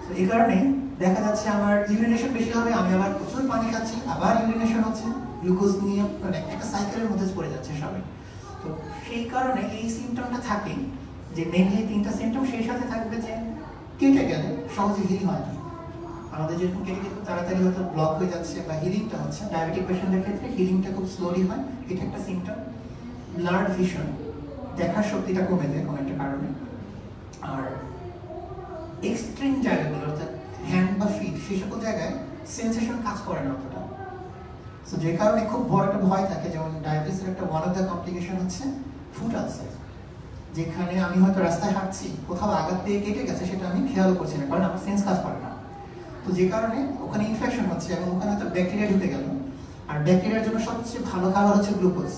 তো এই কারণে দেখা যাচ্ছে আমার ইউরিনেশন বেশি হবে, আমি আবার প্রচুর পানি খাচ্ছি, আবার ইউরিনেশন হচ্ছে গ্লুকোজ নিয়ে মানে একটা সাইকেলের মধ্যে পড়ে যাচ্ছে সবাই। সেই কারণে এই সিমটমটা থাকে। যে মেনলি তিনটা সিমটম সেই সাথে থাকবে যে কেটে গেলে, সহজে হিলিং হয় না। আমাদের যেরকম কেটে গেলে, তাড়াতাড়ি হয়তো ব্লক হয়ে যাচ্ছে বা হিলিংটা হচ্ছে। ডায়াবেটিক পেশেন্টের ক্ষেত্রে হিলিংটা খুব স্লোলি হয়। এটা একটা সিমটম ব্লাড ভিশন দেখার শক্তিটা কমে যায় কোনো একটা কারণে। আর এক্সট্রিম জায়গাগুলো, অর্থাৎ হ্যান্ড বা ফিট সেই সকল জায়গায় সেন্সেশন কাজ করে না অতটা। সো যে কারণে খুব বড় একটা ভয় থাকে। যেমন ডায়াবেটিসের একটা ওয়ান অফ দ্য কমপ্লিকেশন হচ্ছে ফুড আলসার যেখানে আমি হয়তো রাস্তায় হাঁটছি, কোথাও আঘাত দিয়ে কেটে গেছে, সেটা আমি খেয়াল করছি না, কারণ আমার সেন্স কাজ করে না। তো যে কারণে ওখানে ইনফেকশন হচ্ছে এবং ওখানে হয়তো ব্যাকটেরিয়া ঢুকে গেল। আর ব্যাকটেরিয়ার জন্য সবচেয়ে ভালো খাবার হচ্ছে গ্লুকোজ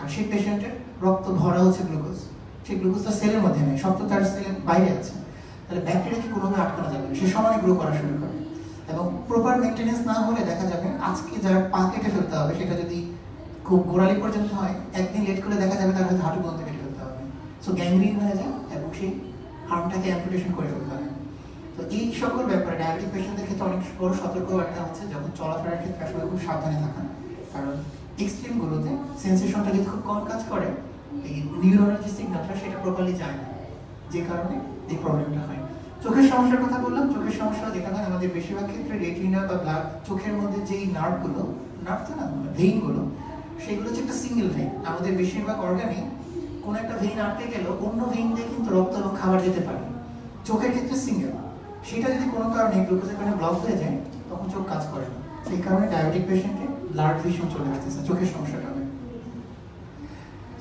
আর সেই পেশেন্টের রক্ত ভরা হচ্ছে গ্লুকোজ সেই গ্লুকোজ গ্লুকোজটা সেলের মধ্যে নেই, সব তো তার সেলের বাইরে আছে। তাহলে ব্যাকটেরিয়াকে কোনোভাবে আটকানো যাবে সে সময় গ্রো করা শুরু করে। এবং প্রপার মেনটেনেন্স না হলে দেখা যাবে আজকে যারা পা কেটে ফেলতে হবে, সেটা যদি খুব গোড়ালি পর্যন্ত হয়, একদিন লেট করে দেখা যাবে তার হয়তো হাঁটু পর্যন্ত কেটে ফেলতে হবে। সো গ্যাংগ্রিন হয়ে যায় এবং সেই আর্মটাকে অ্যাম্পুটেশন করে ফেলতে হয়। তো এই সকল ব্যাপারে ডায়াবেটিক পেশেন্টদের ক্ষেত্রে অনেক বড় সতর্ক বার্তা হচ্ছে যখন চলাফেরার ক্ষেত্রে আসলে খুব সাবধানে থাকা। কারণ এক্সট্রিমগুলোতে সেন্সেশনটা যদি খুব কম কাজ করে, এই নিউরনের যে সিগন্যালটা সেটা প্রপারলি যায় না। যে কারণে এই প্রবলেমটা হয়। চোখের সমস্যার কথা বললাম। চোখের সমস্যা যেখানে আমাদের বেশিরভাগ ক্ষেত্রে রেটিনা বা ব্লাড চোখের মধ্যে যেই নার্ভগুলো নার্ভ তো না ভেইনগুলো সেগুলো হচ্ছে একটা সিঙ্গেল ভেইন আমাদের বেশিরভাগ অর্গানে কোনো একটা ভেইন আটকে গেল অন্য ভেইন দিয়ে কিন্তু রক্ত এবং খাবার যেতে পারে। চোখের ক্ষেত্রে সিঙ্গেল সেটা যদি কোনো কারণে গ্লুকোজের কারণে ব্লক হয়ে যায়, তখন চোখ কাজ করে না। সেই কারণে ডায়াবেটিক পেশেন্টে ব্লাড ভিশন চলে আসতেছে, চোখের সমস্যাটা হয়।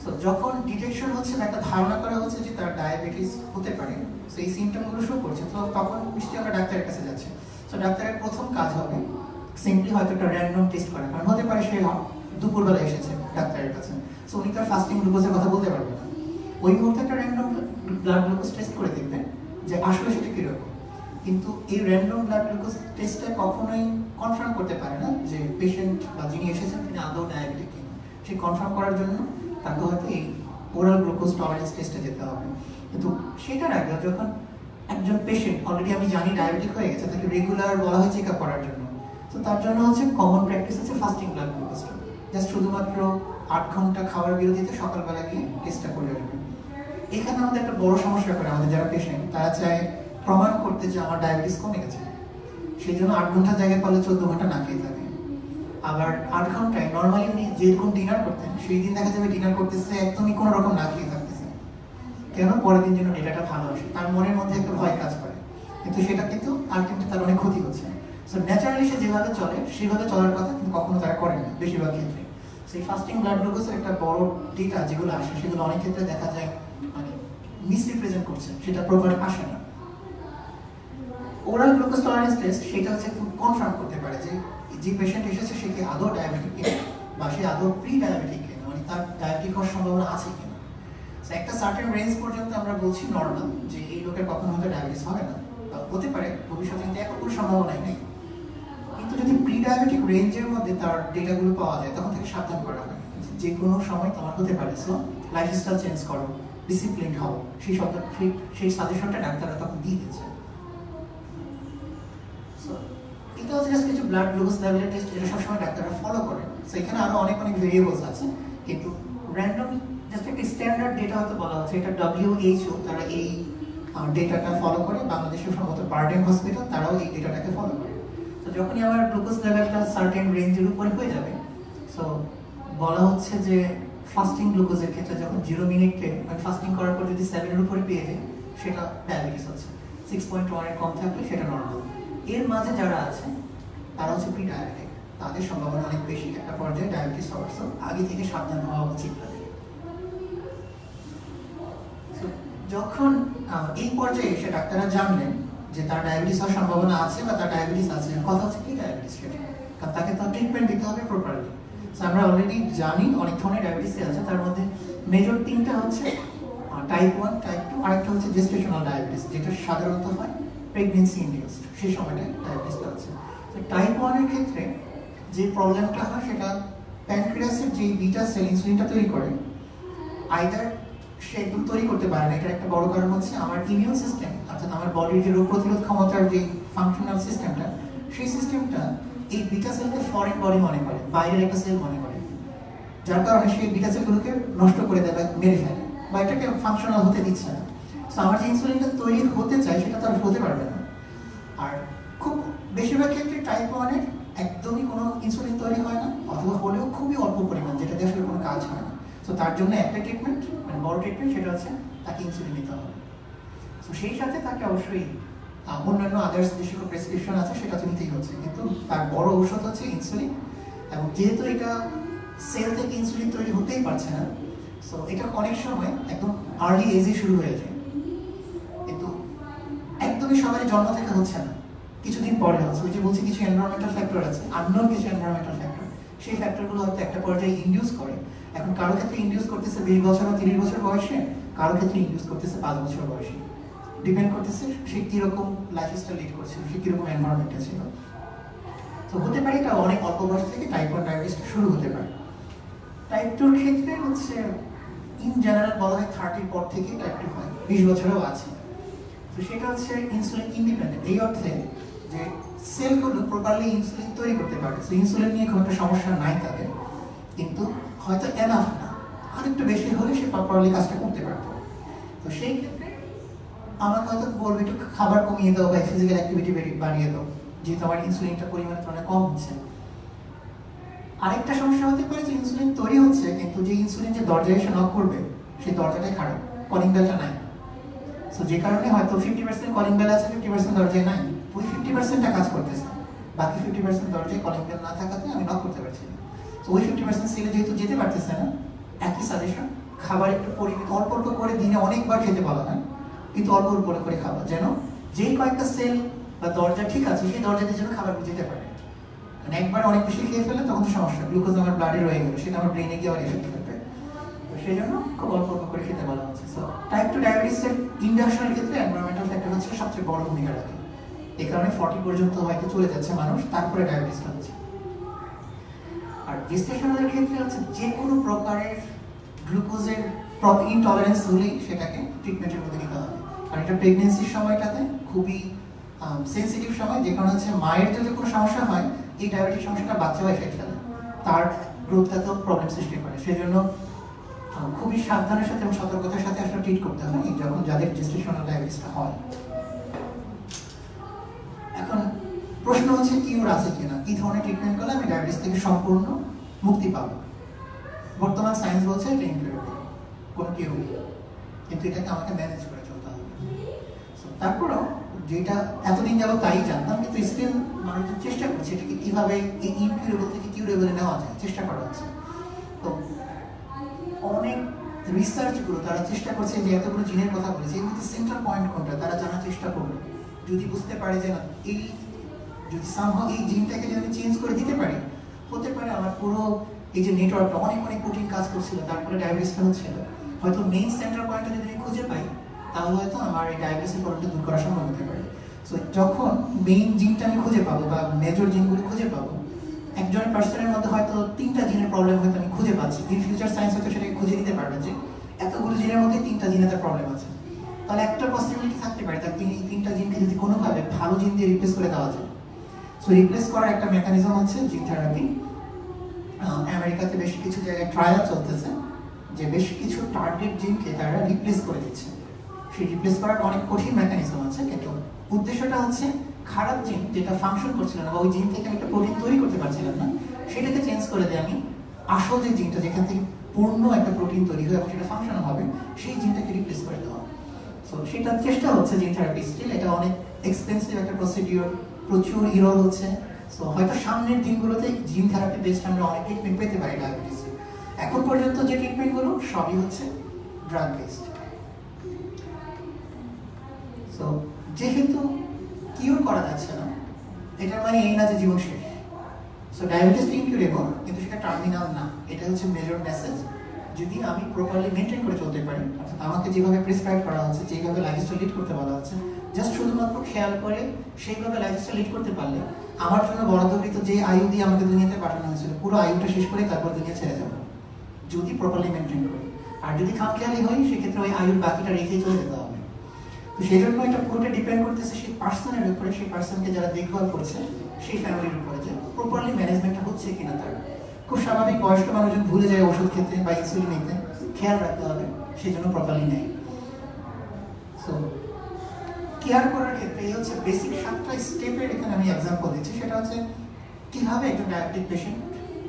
তো যখন ডিটেকশন হচ্ছে বা একটা ধারণা করা হচ্ছে যে তার ডায়াবেটিস হতে পারে তো এই সিমটমগুলো শো করছে, তো তখন নিশ্চয়ই আমরা ডাক্তারের কাছে যাচ্ছে। তো ডাক্তারের প্রথম কাজ হবে সিম্পলি হয়তো একটা র্যান্ডম টেস্ট করা, কারণ হতে পারে সে দুপুরবেলা এসেছে ডাক্তারের কাছে। সো উনি তার ফাস্টিং গ্লুকোজের কথা বলতে পারবে না। ওই মুহূর্তে একটা র্যান্ডম ব্লাড গ্লুকোজ টেস্ট করে দেখবেন যে আসলে সেটা কীরকম। কিন্তু এই র্যান্ডম ব্লাড গ্লুকোজ টেস্টটা কখনোই কনফার্ম করতে পারে না যে পেশেন্ট বা যিনি এসেছেন, তিনি আদৌ ডায়াবেটিক কিনা। সেই কনফার্ম করার জন্য তাকে হয়তো এই ওরাল গ্লুকোজ টলারেন্স টেস্টে যেতে হবে। কিন্তু সেটার আগে যখন একজন পেশেন্ট অলরেডি আমি জানি ডায়াবেটিক হয়ে গেছে, তাকে রেগুলার বলা হয় চেক আপ করার জন্য। তো তার জন্য হচ্ছে কমন প্র্যাকটিস হচ্ছে ফাস্টিং ব্লাড গ্লুকোজটা জাস্ট শুধুমাত্র আট ঘণ্টা খাওয়ার বিরতিতে সকালবেলা গিয়ে টেস্টটা করে আসবে। এখানে আমাদের একটা বড় সমস্যা করে আমাদের যারা পেশেন্ট তারা চায় প্রমাণ করতে যে আমার ডায়াবেটিস কমে গেছে। সেই জন্য আট ঘণ্টার জায়গায় পারলে চোদ্দ ঘণ্টা না খেয়ে থাকে। আবার আট ঘন্টায় নর্মালি উনি যেরকম ডিনার করতেন, সেই দিন দেখা যাবে ডিনার করতেছে, একদমই কোনো রকম না খেয়ে থাকতেছে। কেন? পরের দিন যেন ডেটাটা ভালো আসে। তার মনের মধ্যে একটা ভয় কাজ করে। কিন্তু সেটা কিন্তু আলটিমেটলি তার অনেক ক্ষতি হচ্ছে। সো ন্যাচারালি সে যেভাবে চলে, সেভাবে চলার কথা কিন্তু কখনো তারা করে না, বেশিরভাগ ক্ষেত্রে। সেই ফাস্টিং ব্লাড গ্লুকোজের একটা বড় ডেটা যেগুলো আসে, সেগুলো অনেক ক্ষেত্রে দেখা যায় মানে মিসরিপ্রেজেন্ট করছে, সেটা প্রপার আসে না। ওরাল গ্লুকোজ টলারেন্স টেস্ট সেটা হচ্ছে কনফার্ম করতে পারে যে যে পেশেন্ট এসেছে, সে কি আদৌ ডায়াবেটিক কিনা, বা সে আদৌ প্রি ডায়াবেটিক কিনা মানে তার ডায়াবেটিক হওয়ার সম্ভাবনা আছে কিনা। একটা সার্টেন রেঞ্জ পর্যন্ত আমরা বলছি নর্মাল যে এই লোকের কখনো হয়তো ডায়াবেটিস হবে না হতে পারে, ভবিষ্যতে কিন্তু এখন কোনো সম্ভাবনাই নেই। যদি প্রি ডায়াবেটিক রেঞ্জের মধ্যে তার ডেটাগুলো পাওয়া যায় তখন থেকে সাবধান করা হয়। যে কোনো সময় তোমার হতে পারে। সো লাইফস্টাইল চেঞ্জ করো ডিসিপ্লিন হও। সেই শব্দ সেই সেই সাজেশনটা ডাক্তাররা তখন দিয়ে So, এটা হচ্ছে just কিছু ব্লাড গ্লুকোজ লেভেলের টেস্ট এটা সবসময় ডাক্তাররা ফলো করে। সো এখানে আরও অনেক অনেক ভেরিয়েবলস আছে। কিন্তু র্যান্ডম জাস্ট একটা স্ট্যান্ডার্ড ডেটা হয়তো বলা হচ্ছে। এটা ডব্লিউএইচও তারা এই ডেটাটা ফলো করে। বাংলাদেশের সম্ভবত বার্ডেন হসপিটাল তারাও এই ডেটাটাকে ফলো করে। যখনই আমার গ্লুকোজ লেভেলটা সার্টেন রেঞ্জের উপরে হয়ে যাবে সো বলা হচ্ছে যে ফাস্টিং গ্লুকোজের ক্ষেত্রে যখন জিরো মিনিটে মানে ফাস্টিং করার পর যদি সেভেনের উপরে পেয়ে যায়, সেটা ডায়াবেটিস হচ্ছে। সিক্স পয়েন্ট ওয়ানের কম থাকলে সেটা নর্মাল এর মাঝে যারা আছে, তারা হচ্ছে প্রি ডায়াবেটিক তাদের সম্ভাবনা অনেক বেশি। একটা পর্যায়ে ডায়াবেটিস হওয়ার সো আগে থেকে সাবধান হওয়া উচিত তাদের। যখন এই পর্যায়ে এসে ডাক্তাররা জানলেন যে তার ডায়াবেটিস হওয়ার সম্ভাবনা আছে বা তার ডায়াবেটিস আছে। কথা হচ্ছে কি ডায়াবেটিস সেটা তাকে তো ট্রিটমেন্ট দিতে হবে প্রপারলি আমরা অলরেডি জানি অনেক ধরনের ডায়াবেটিস আছে। তার মধ্যে মেজর তিনটা হচ্ছে টাইপ ওয়ান টাইপ টু আরেকটা হচ্ছে জেস্টেশনাল ডায়াবেটিস যেটা সাধারণত হয় প্রেগনেন্সি ইন্ডিউসড সেই সময়টা ডায়াবেটিসটা আছে। তো টাইপ ওয়ানের ক্ষেত্রে যে প্রবলেমটা হয়, সেটা প্যানক্রিয়াসের যে বিটা সেল ইনসুলিনটা তৈরি করে আইদার সে একদম তৈরি করতে পারে না। এটার একটা বড় কারণ হচ্ছে আমার ইমিউন সিস্টেম অর্থাৎ আমার বডির যে রোগ প্রতিরোধ ক্ষমতার যে ফাংশনাল সিস্টেমটা সেই সিস্টেমটা এই বিটা সেলকে ফরেন বডি মনে করে, বাইরের একটা সেল মনে করে। যার কারণে সেই বিটা সেলগুলোকে নষ্ট করে দেয় বা মেরে ফেলে বা এটাকে ফাংশনাল হতে দিচ্ছে না। তো আমার যে ইনসুলিনটা তৈরি হতে চাই সেটা তো আর হতে পারবে না। আর খুব বেশিরভাগ ক্ষেত্রে টাইপ ওয়ানের একদমই কোনো ইনসুলিন তৈরি হয় না, অথবা হলেও খুবই অল্প পরিমাণ, যেটা দিয়ে আসলে কোনো কাজ হয় না। তো তার জন্য একটা ট্রিটমেন্ট মানে বড় ট্রিটমেন্ট সেটা হচ্ছে তাকে ইনসুলিন নিতে হবে। তো সেই সাথে তাকে অবশ্যই অন্যান্য আদার্স যে প্রেসক্রিপশন আছে সেটা তো নিতেই হচ্ছে। কিন্তু তার বড় ঔষধ হচ্ছে ইনসুলিন এবং যেহেতু এটা সেল থেকে ইনসুলিন তৈরি হতেই পারছে না সো এটা অনেক সময় একদম আর্লি এজে শুরু হয়ে যায়। কিন্তু একদমই সবাই জন্ম থেকে হচ্ছে না। কিছুদিন পরে হচ্ছে, ওই যে বলছি কিছু এনভায়রনমেন্টাল ফ্যাক্টর আছে আননোন কিছু এনভায়রনমেন্টাল ফ্যাক্টর সেই ফ্যাক্টরগুলো হয়তো একটা পর্যায়ে ইনডিউস করে। এখন কারও ক্ষেত্রে ইনডিউস করতেছে বিশ বছর বা তিরিশ বছর বয়সে, কারও ক্ষেত্রে ইনডিউস করতেছে পাঁচ বছর বয়সে। ডিপেন্ড করতেছে সে কীরকম লাইফস্টাইল লিড করছিল সে কীরকম এনভায়রনমেন্টে ছিল। তো হতে পারে এটা অনেক অল্প বয়স থেকে টাইপ ওয়ান ডায়াবেটিসটা শুরু হতে পারে। টাইপ টুর ক্ষেত্রে হচ্ছে ইন জেনারেল বলা হয় থার্টির পর থেকে টাইপ টু হয়, বিশ বছরেও আছে। তো সেটা হচ্ছে ইনসুলিন ইন্ডিপেন্ডেন্ট এই অর্থে যে সেলগুলো প্রপারলি ইনসুলিন তৈরি করতে পারে। তো ইনসুলিন নিয়ে খুব একটা সমস্যা নাই তাদের। কিন্তু হয়তো এনাফ না। আরেকটু বেশি হলে সে প্রপারলি কাজটা করতে পারতো। তো সেই ক্ষেত্রে আমাকে হয়তো বলবে, একটু খাবার কমিয়ে দাও বা ফিজিক্যাল অ্যাক্টিভিটি বাড়িয়ে দাও। যেহেতু আমার ইনসুলিনটা পরিমাণে তুলনায় কম হচ্ছে। আরেকটা সমস্যা হতে পারে যে ইনসুলিন তৈরি হচ্ছে, কিন্তু যে ইনসুলিন যে দরজায় এসে নক করবে, সেই দরজাটাই খারাপ। কলিং বেলটা নাই। সো যে কারণে হয়তো ফিফটি পার্সেন্ট কলিং বেল আছে ফিফটি পার্সেন্ট দরজায় নাই। ওই ফিফটি পার্সেন্টটা কাজ করতেছে। বাকি ফিফটি পার্সেন্ট দরজায় কলিং বেল না থাকাতে আমি নক করতে পারছি না। ওই ফিফটি পার্সেন্ট সেলে যেহেতু যেতে পারতেছে না, একই সাজেশন খাবার একটু পরিমিত অল্প অল্প করে দিনে অনেকবার খেতে বলা হয়? কিন্তু অল্প অল্প করে করে খাবার যেন যেই কয়েকটা সেল বা দরজা ঠিক আছে, সেই দরজাতে যেন খাবার যেতে পারে। মানে একবার অনেক বেশি খেয়ে ফেলে তখন সমস্যা গ্লুকোজ আমার ব্লাডে রয়ে গেল, সেটা আমার ব্রেনে গিয়ে আবার এফেক্ট করবে। তো সেই জন্য খুব অল্প অল্প করে খেতে বলা হচ্ছে। সো টাইপ টু ডায়াবেটিসের ইন্ডাকশনের ক্ষেত্রে এনভায়রনমেন্টাল ফ্যাক্টর হচ্ছে সবচেয়ে বড় ভূমিকা রাখে। এই কারণে ফর্টি পর্যন্ত হয়তো চলে যাচ্ছে মানুষ, তারপরে ডায়াবেটিস হচ্ছে। আর গেস্টেশনালের ক্ষেত্রে হচ্ছে যে কোনো প্রকারের গ্লুকোজের ইনটলারেন্স হলেই সেটাকে ট্রিটমেন্টের মধ্যে নিতে হবে। আর এটা প্রেগনেন্সির সময়টাতে খুবই সেন্সিটিভ সময়, যে কারণে হচ্ছে মায়ের যদি কোনো সমস্যা হয়, এই ডায়াবেটিস সমস্যাটা বাচ্চাও এফেক্ট ফেলে তার গ্রোথটাতেও প্রবলেম সৃষ্টি করে। সেই জন্য খুবই সাবধানের সাথে এবং সতর্কতার সাথে আসলে ট্রিট করতে হয় যখন যাদের জেস্টেশনাল ডায়াবেটিসটা হয়। এখন প্রশ্ন হচ্ছে কিউর আছে কিনা? কি ধরনের ট্রিটমেন্ট করলে আমি ডায়াবেটিস থেকে সম্পূর্ণ মুক্তি পাবো? বর্তমান সায়েন্স বলছে এটা ইনক্রেডিবল কোনো নেই। কিন্তু এটাকে আমাকে ম্যানেজ করে চলতে হবে। তারপরেও যেটা এতদিন যাব তাই জানতাম, কিন্তু স্টিল মানুষজন চেষ্টা করছে এটাকে কীভাবে এই ইনকিউরেবল থেকে কিউরেবলে নেওয়া যায়, চেষ্টা করা হচ্ছে। তো, অনেক রিসার্চগুলো তারা চেষ্টা করছে যে এতগুলো জিনের কথা বলেছে এর মধ্যে সেন্ট্রাল পয়েন্ট কোনটা? তারা জানার চেষ্টা করবে যদি বুঝতে পারে যে না, এই যদি সামহাও এই জিনটাকে যদি আমি চেঞ্জ করে দিতে পারি, হতে পারে আমার পুরো এই যে নেটওয়ার্কটা অনেক অনেক কঠিন কাজ করছিল তারপরে ডায়াবেটিসটা হচ্ছিল? হয়তো মেইন সেন্টার পয়েন্টটা যদি আমি খুঁজে পাই, তাহলে হয়তো আমার এই ডায়াবেটিসের প্রবলেমটা দূর করা সম্ভব হতে পারে। সো যখন মেইন জিনটা আমি খুঁজে পাবো বা মেজর জিনগুলো খুঁজে পাবো, একজন পার্সনের মধ্যে হয়তো তিনটা জিনের প্রবলেম হয়তো আমি খুঁজে পাচ্ছি। ইন ফিউচার সায়েন্স হয়তো সেটাকে খুঁজে নিতে পারবে যে এতগুলো জিনের মধ্যে তিনটা জিনে তার প্রবলেম আছে। তাহলে একটা পসিবিলিটি থাকতে পারে, তার তিনটা জিনকে যদি কোনোভাবে ভালো জিন দিয়ে রিপ্লেস করে দেওয়া যায়। সো রিপ্লেস করার একটা মেকানিজম হচ্ছে জিন থেরাপি আমেরিকাতে বেশ কিছু জায়গায় ট্রায়াল চলতেছে, যে বেশ কিছু টার্গেট জিনকে তারা রিপ্লেস করে দিচ্ছে। সেই রিপ্লেস করার অনেক কঠিন মেকানিজম আছে, কিন্তু উদ্দেশ্যটা হচ্ছে খারাপ জিন যেটা ফাংশন করছিল না বা ওই জিন থেকে একটা প্রোটিন তৈরি করতে পারছিলাম না, সেটাকে চেঞ্জ করে দিয়ে আমি। আসল যে জিনটা যেখান থেকে পূর্ণ একটা প্রোটিন তৈরি হয় এবং সেটা ফাংশন হবে, সেই জিনটাকে রিপ্লেস করে দেওয়া। সো সেটার চেষ্টা হচ্ছে জিন থেরাপি স্টিল এটা অনেক এক্সপেন্সিভ একটা প্রসিডিওর প্রচুর ইরর হচ্ছে। সো হয়তো সামনের দিনগুলোতে জিন থেরাপি বেসড আমরা অনেক ট্রিটমেন্ট পেতে পারি ডায়াবেটিসে এখন পর্যন্ত যে ট্রিটমেন্টগুলো সবই হচ্ছে ড্রাগ বেসড সো যেহেতু কিউর করা যাচ্ছে না, এটার মানে এই না যে জীবন শেষ। সো ডায়াবেটিস ইনকিউরেবল কিন্তু সেটা টার্মিনাল না। এটা হচ্ছে মেজর মেসেজ যদি আমি প্রপারলি মেনটেন করে চলতে পারি, অর্থাৎ আমাকে যেভাবে প্রেসক্রাইব করা হচ্ছে, যেভাবে লাইফস্টাইল লিড করতে বলা হচ্ছে জাস্ট শুধুমাত্র খেয়াল করে সেইভাবে লাইফস্টাইল লিড করতে পারলে, আমার জন্য বরাদ্দকৃত যে আয়ু দিয়ে আমাকে দুনিয়াতে পাঠানো হয়েছিল, পুরো আয়ুটা শেষ করে তারপর দুনিয়া ছেড়ে যাব যদি প্রপারলি মেনটেন করি। আর যদি খামখেয়ালি হই, সেক্ষেত্রে ওই আয়ুর বাকিটা রেখেই চলে যেতে হবে। তো সেই জন্য এটা পুরোটা ডিপেন্ড করতেছে সেই পার্সনের উপরে, সেই পার্সনকে যারা দেখভাল করছে, সেই ফ্যামিলির উপরে যে প্রপারলি ম্যানেজমেন্টটা হচ্ছে কিনা তার। খুব স্বাভাবিক বয়স্ক মানুষজন ভুলে যায় ওষুধ খেতে বা ইনসুলিন নিতে। খেয়াল রাখতে হবে, সেই জন্য প্রপারলি নেয় সো কেয়ার করার ক্ষেত্রে এই হচ্ছে বেসিক সাতটা স্টেপের এখানে আমি এক্সাম্পল দিচ্ছি। সেটা হচ্ছে কীভাবে একজন ডায়াবেটিক পেশেন্ট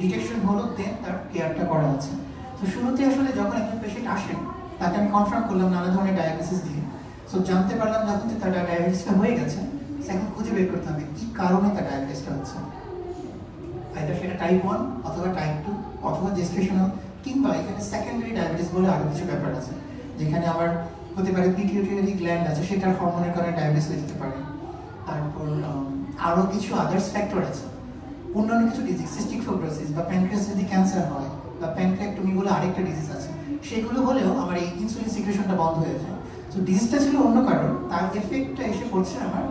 ডিটেকশন হলো দেন তার কেয়ারটা করা হচ্ছে। তো শুরুতে আসলে যখন একজন পেশেন্ট আসেন তাকে আমি কনফার্ম করলাম নানা ধরনের ডায়াবেটিস দিয়ে। সো জানতে পারলাম যখন যে তার ডায়াবেটিসটা হয়ে গেছে এখন খুঁজে বের করতে হবে কি কারণে তার ডায়াবেটিসটা হচ্ছে। আইদার সেটা টাইপ ওয়ান অথবা টাইপ টু অথবা জেস্টেশনাল কিংবা এখানে সেকেন্ডারি ডায়াবেটিস বলে আরও কিছু ব্যাপার আছে। যেখানে আবার হতে পারে পিটিউটারি গ্ল্যান্ড আছে, সেটার হরমোনের কারণে ডায়াবেটিস হয়ে যেতে পারে। তারপর আরও কিছু আদার্স ফ্যাক্টর আছে। অন্যান্য কিছু ডিজিজ সিস্টিক ফোব্রোসিস বা প্যানক্রিয়াস যদি ক্যান্সার হয় বা প্যানক্রিয়াক্টমি বলে আরেকটা ডিজিজ আছে, সেগুলো হলেও আমার এই ইনসুলিন সিক্রেশনটা বন্ধ হয়ে যায়। তো ডিজিজটা ছিল অন্য কারণ, তার এফেক্টটা এসে পড়ছে আমার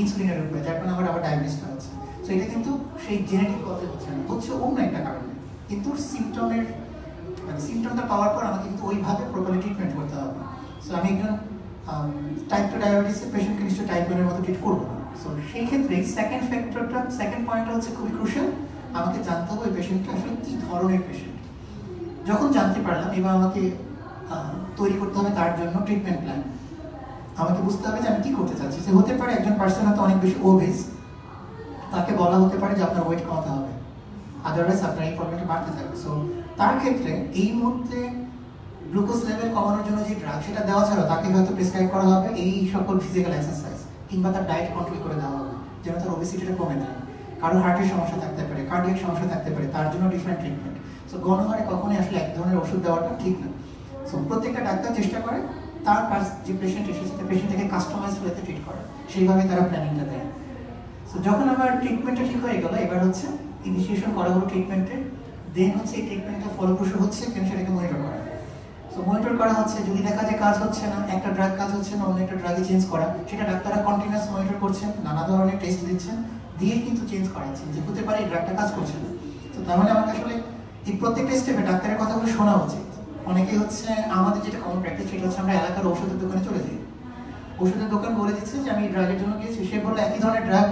ইনসুলিনের উপরে, যার কারণে আমার আবার ডায়াবেটিসটা হচ্ছে। তো এটা কিন্তু সেই জেনেটিক কথা হচ্ছে না, হচ্ছে অন্য একটা কারণে। কিন্তু সিমটমের মানে সিমটমটা পাওয়ার পর আমাকে কিন্তু ওইভাবে প্রপারলি ট্রিটমেন্ট করতে হবে সো আমি একজন টাইপ টু ডায়াবেটিসের পেশেন্টকে নিশ্চয়ই টাইপ ওয়ানের মতো ট্রিট করব না। সো সেই ক্ষেত্রে সেকেন্ড ফ্যাক্টরটা সেকেন্ড পয়েন্টটা হচ্ছে খুবই ক্রুশাল আমাকে জানতে হবে পেশেন্টটা আসলে কী ধরনের পেশেন্ট যখন জানতে পারলাম, এবার আমাকে তৈরি করতে হবে তার জন্য ট্রিটমেন্ট প্ল্যান আমাকে বুঝতে হবে যে আমি কি করতে চাচ্ছি। সে হতে পারে একজন পার্সন হয়তো অনেক বেশি ওবেজ তাকে বলা হতে পারে যে আপনার ওয়েট কমাতে হবে। আদারওয়াইজ আপনার এই প্রবলেমটা বাড়তে থাকবে। সো তার ক্ষেত্রে এই মুহূর্তে গ্লুকোজ লেভেল কমানোর জন্য যে ড্রাগ সেটা দেওয়া ছাড়া তাকে হয়তো প্রেসক্রাইব করা হবে এই সকল ফিজিক্যাল এক্সারসাইজ কিংবা তার ডায়েট কন্ট্রোল করে দেওয়া হবে, যেন তার ওবেসিটিটা কমে যায়। কারও হার্টের সমস্যা থাকতে পারে কার্ডিয়াক সমস্যা থাকতে পারে, তার জন্য ডিফারেন্ট ট্রিটমেন্ট সো গণহারে কখনোই আসলে এক ধরনের ওষুধ দেওয়াটা ঠিক না। সো প্রত্যেকটা ডাক্তার চেষ্টা করে তার যে পেশেন্ট এসেছে পেশেন্টটাকে কাস্টমাইজ ওয়েতে ট্রিট করে। সেইভাবে তারা প্ল্যানিংটা দেয়। সো যখন আমার ট্রিটমেন্টটা ঠিক হয়ে গেল, এবার হচ্ছে ইনিশিয়েশন করা হলো ট্রিটমেন্টের দেন হচ্ছে এই ট্রিটমেন্টটা ফলপ্রসূ হচ্ছে কেন সেটাকে মনিটর করা। মনিটর করা হচ্ছে, যদি দেখা যায় কাজ হচ্ছে না, একটা ড্রাগ কাজ হচ্ছে না, অন্য একটা ড্রাগে চেঞ্জ করা, সেটা ডাক্তাররা কন্টিনিউয়াস মনিটর করছেন, নানা ধরনের টেস্ট দিচ্ছেন, দিয়ে কিন্তু চেঞ্জ করাচ্ছেন, যে হতে পারে ড্রাগটা কাজ করছে না। তো তার মানে আমাকে আসলে এই প্রত্যেকটা স্টেপে ডাক্তারের কথাগুলো শোনা উচিত। অনেকে হচ্ছে আমাদের যেটা কমন প্র্যাকটিস সেটা হচ্ছে আমরা এলাকার ওষুধের দোকানে চলে যাই। ওষুধের দোকান বলে দিচ্ছে যে, আমি ড্রাগের জন্য গিয়েছি। সে বলল, একই ধরনের ড্রাগ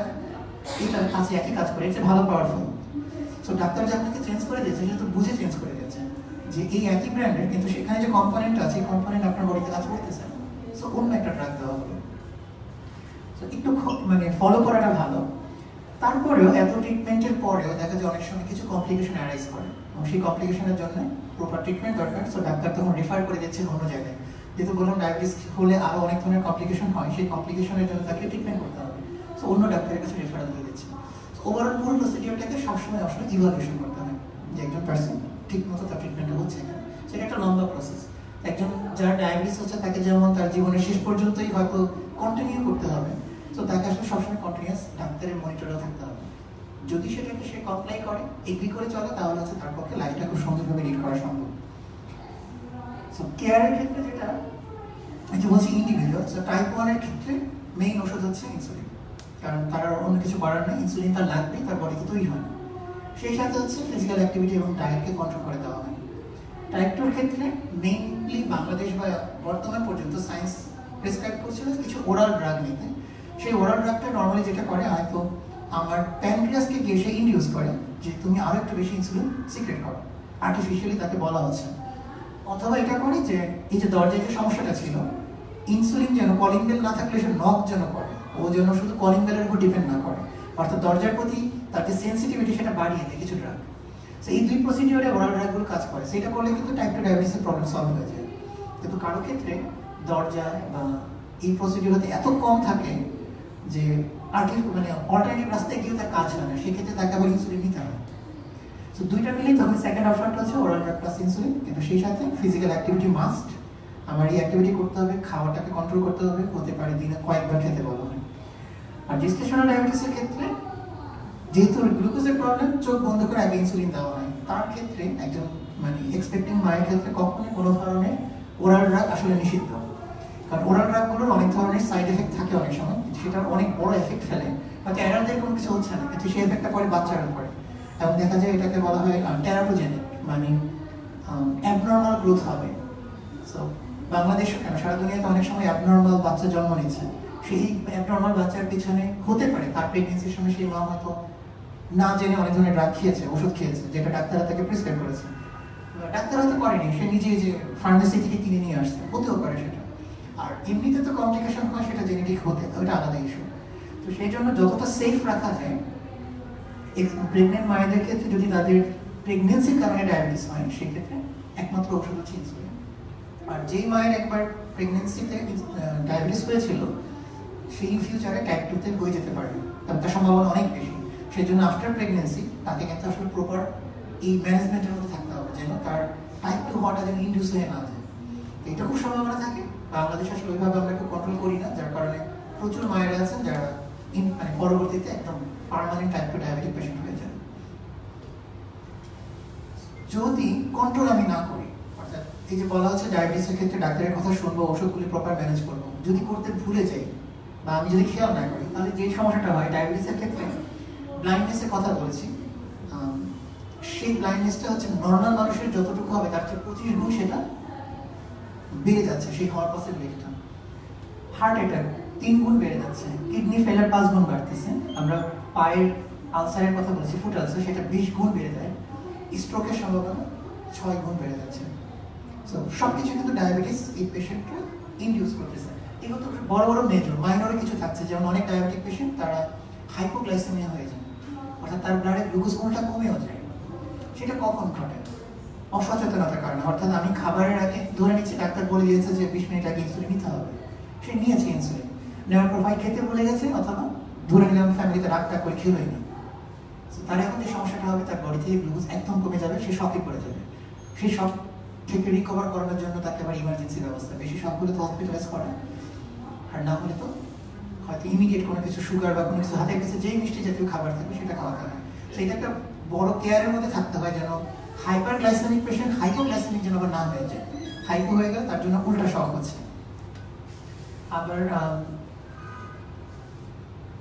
এটা কাছে একই কাজ করে, এটা ভালো পাওয়ার পাওয়ারফুল সো ডাক্তার যে আপনাকে চেঞ্জ করে দিয়েছে সেটা তো বুঝে চেঞ্জ করে দিয়েছে। যে এই একই ব্র্যান্ডের কিন্তু সেখানে যে কম্পোনেন্ট আছে, এই কম্পোনেন্ট আপনার বডিতে কাজ করতেছে সো অন্য একটা ড্রাগ দেওয়া হলো। সো একটু মানে ফলো করাটা ভালো। তারপরেও এত ট্রিটমেন্টের পরেও দেখা যায় অনেক সময় কিছু কমপ্লিকেশন অ্যারাইজ করে। এবং সেই কমপ্লিকেশনের জন্য প্রপার ট্রিটমেন্ট দরকার। সো ডাক্তার তখন রেফার করে দিচ্ছেন অন্য জায়গায়। যেহেতু বললাম ডায়াবেটিস হলে আরও অনেক ধরনের কমপ্লিকেশন হয়, সেই কমপ্লিকেশনের জন্য তাকে ট্রিটমেন্ট করতে হবে। সো অন্য ডাক্তারের কাছে রেফারেল দিয়ে দিচ্ছে। ওভারঅল পুরো প্রসিডিওরটাকে সবসময় আসলে ইভালুয়েশন করতে হবে, যে একজন পার্সন ঠিক মতো তার ট্রিটমেন্টটা হচ্ছে কিনা সেটা একটা লম্বা প্রসেস একজন যার ডায়াবেটিস হচ্ছে, তাকে যেমন তার জীবনের শেষ পর্যন্তই হয়তো কন্টিনিউ করতে হবে, তো তাকে আসলে সবসময় কন্টিনিউয়াস ডাক্তারের মনিটরেও থাকতে হবে। যদি সেটাকে সে কমপ্লাই করে এগ্রি করে চলে, তাহলে হচ্ছে তার পক্ষে লাইফটা খুব সুন্দরভাবে লিড করা সম্ভব। কেয়ারের ক্ষেত্রে যেটা যে বলছি ইন্ডিভিজুয়াল টাইপ ওয়ানের ক্ষেত্রে মেইন ওষুধ হচ্ছে ইনসুলিন কারণ তার অন্য কিছু করার নেই ইনসুলিন তার লাগবেই, তার বডিতে তৈরি হয় না। সেই সাথে হচ্ছে ফিজিক্যাল অ্যাক্টিভিটি এবং ডায়েটকে কন্ট্রোল করে দেওয়া হয়। টাইপ টুর ক্ষেত্রে মেইনলি বাংলাদেশ বা বর্তমান পর্যন্ত সায়েন্স প্রেসক্রাইব করছিল কিছু ওরাল ড্রাগ নিতে। সেই ওরাল ড্রাগটা নর্মালি যেটা করে, হয়তো আমার প্যানক্রিয়াসকে গিয়ে সে ইন্ডিউস করে যে তুমি আরও একটু বেশি ইনসুলিন সিক্রেট করো। আর্টিফিশিয়ালি তাকে বলা হচ্ছে। অথবা এটা করে যে, এই যে দরজায় যে সমস্যাটা ছিল ইনসুলিন যেন কলিং বেল না থাকলে সে নক যেন করে, ও যেন শুধু কলিং বেলের উপর ডিপেন্ড না করে। অর্থাৎ দরজার প্রতি তার যে সেন্সিটিভিটি সেটা বাড়িয়ে দেয় কিছু ড্রাগ তো এই দুই প্রসিডিওরে ওরাল ড্রাগগুলো কাজ করে। সেটা করলে কিন্তু টাইপ টু ডায়াবেটিসের প্রবলেম সলভ হয়ে যায়। কিন্তু কারও ক্ষেত্রে দরজা বা এই প্রসিডিওরতে এত কম থাকে যে আর্টিফ মানে অল্টারনেটিভ রাস্তায় গিয়ে তার কাজ হয় না। সেক্ষেত্রে তাকে আবার ইনসুলিন নিতে হয়। তো দুইটা মিলে তখন সেকেন্ড অপশনটা হচ্ছে ওরাল ড্রাগ প্লাস ইনসুলিন কিন্তু সেই সাথে ফিজিক্যাল অ্যাক্টিভিটি মাস্ট আমার এই অ্যাক্টিভিটি করতে হবে, খাওয়াটাকে কন্ট্রোল করতে হবে। হতে পারে দিনে কয়েকবার খেতে বলা হয়। আর ডিসক্রিপশনাল ডায়াবেটিসের ক্ষেত্রে যেহেতু গ্লুকোজের প্রবলেম চোখ বন্ধ করে আগে ইনসুলিন দেওয়া হয়। তার ক্ষেত্রে একজন মানে এক্সপেক্টিং মায়ের ক্ষেত্রে কখনোই কোনো ধরনের ওরাল ড্রাগ আসলে নিষিদ্ধ। কারণ ওরাল ড্রাগগুলোর অনেক ধরনের সাইড এফেক্ট থাকে অনেক সময়, সেটার অনেক বড় এফেক্ট ফেলে। হয়তো অ্যাডাল্টদের কোনো কিছু হচ্ছে না, কিন্তু সেই এফেক্টটা পরে বাচ্চার উপরে। এবং দেখা যায় এটাকে বলা হয় টেরাটোজেনিক মানে অ্যাবনর্মাল গ্রোথ হবে। সো বাংলাদেশ, কেন, সারা দুনিয়াতে অনেক সময় অ্যাবনর্মাল বাচ্চা জন্ম নিচ্ছে। সেই অ্যাবনর্মাল বাচ্চার পিছনে হতে পারে, তার প্রেগনেন্সির সময় সেই মা হয়তো না জেনে অনেক ধরনের ড্রাগ খেয়েছে, ওষুধ খেয়েছে, যেটা ডাক্তাররা তাকে প্রেসক্রাইব করেছে। ডাক্তার হয়তো করেনি, সে নিজে যে ফার্মেসি থেকে কিনে নিয়ে আসছে, হতেও পারে সেটা। আর এমনিতে তো কমপ্লিকেশন হয়, সেটা জেনেটিক হতে, ওটা আলাদা ইস্যু তো সেই জন্য যতটা সেফ রাখা যায় প্রেগনেন্ট মায়েদের ক্ষেত্রে যদি তাদের প্রেগনেন্সির কারণে ডায়াবেটিস হয়, সেক্ষেত্রে একমাত্র ওষুধ হচ্ছে ইনসুলিন আর যেই মায়ের একবার প্রেগনেন্সিতে ডায়াবেটিস হয়েছিল, সেই ফিউচারে টাইপ টুতে হয়ে যেতে পারে। তার সম্ভাবনা অনেক বেশি। সেই জন্য আফটার প্রেগনেন্সি তাকে কিন্তু আসলে প্রপার এই ম্যানেজমেন্টের মধ্যে থাকতে হবে, যেন তার টাইপ টু হওয়াটা যেন ইন্ডিউস হয়ে না যায়। এটা খুব সম্ভাবনা থাকে। বাংলাদেশ আসলে ওইভাবে আমরা একটু কন্ট্রোল করি না, যার কারণে প্রচুর মায়েরা আছেন যারা মানে পরবর্তীতে একদম permanent type two diabetic patient হয়ে যান। যদি কন্ট্রোল আমি না করি, অর্থাৎ এই যে বলা হচ্ছে ডায়াবেটিসের ক্ষেত্রে ডাক্তারের কথা শুনব, ওষুধগুলি প্রপার ম্যানেজ করব, যদি করতে ভুলে যাই বা আমি যদি খেয়াল না করি, তাহলে যে সমস্যাটা হয় ডায়াবেটিসের ক্ষেত্রে ব্লাইন্ডনেসের কথা বলেছি। সেই ব্লাইন্ডনেসটা হচ্ছে নর্মাল মানুষের যতটুকু হবে, তার চেয়ে পঁচিশ গুণ সেটা বেড়ে যাচ্ছে, সেই হওয়ার পসিবিলিটিটা হার্ট অ্যাটাক তিন গুণ বেড়ে যাচ্ছে কিডনি ফেলার পাঁচ গুণ বাড়তেছে। আমরা পায়ের আলসারের কথা বলছি ফুট আলসার সেটা বিশ গুণ বেড়ে যায়। স্ট্রোকের সম্ভাবনা ছয় গুণ বেড়ে যাচ্ছে। সো সব কিছু কিন্তু ডায়াবেটিস এই পেশেন্টকে ইনডিউস করতেছে। এগুলো তো বড় বড় মেজর মাইনরে কিছু থাকছে, যেমন অনেক ডায়াবেটিক পেশেন্ট তারা হাইপোগ্লাইসেমিয়া হয়ে যায়। অর্থাৎ তার ব্লাডে গ্লুকোজ কোনটা কমেও যায়। সেটা কখন ঘটে? অসচেতনতার কারণে। অর্থাৎ আমি খাবারের আগে ধরে নিচ্ছি, ডাক্তার বলে দিয়েছে যে বিশ মিনিট আগে ইনসুলিন নিতে হবে। সে নিয়েছে ইনসুলিন নেওয়ার পর ভাই খেতে বলে গেছে, অথবা ধরে নিলাম ফ্যামিলিতে টাগ করে খেলোই না। তার এখন যে সমস্যাটা হবে, তার বডি থেকে গ্লুকোজ একদম কমে যাবে, সে শকে পড়ে যাবে। সেই শক থেকে রিকভার করানোর জন্য তাকে আবার ইমার্জেন্সি ব্যবস্থা। বেশি শকগুলো তো হসপিটালাইজ করে। আর না হলে তো হয়তো ইমিডিয়েট কোনো কিছু সুগার বা কোনো কিছু হাতের কাছে যেই মিষ্টি জাতীয় খাবার থাকবে সেটা খাওয়াতে হয়। তো এটা একটা বড় কেয়ারের মধ্যে থাকতে হয় যেন hyperglycemic patient hypoglycemic যেন আবার না হয়ে যায়। হাইপো হয়ে গেলে তার জন্য উল্টা শখ হচ্ছে। আবার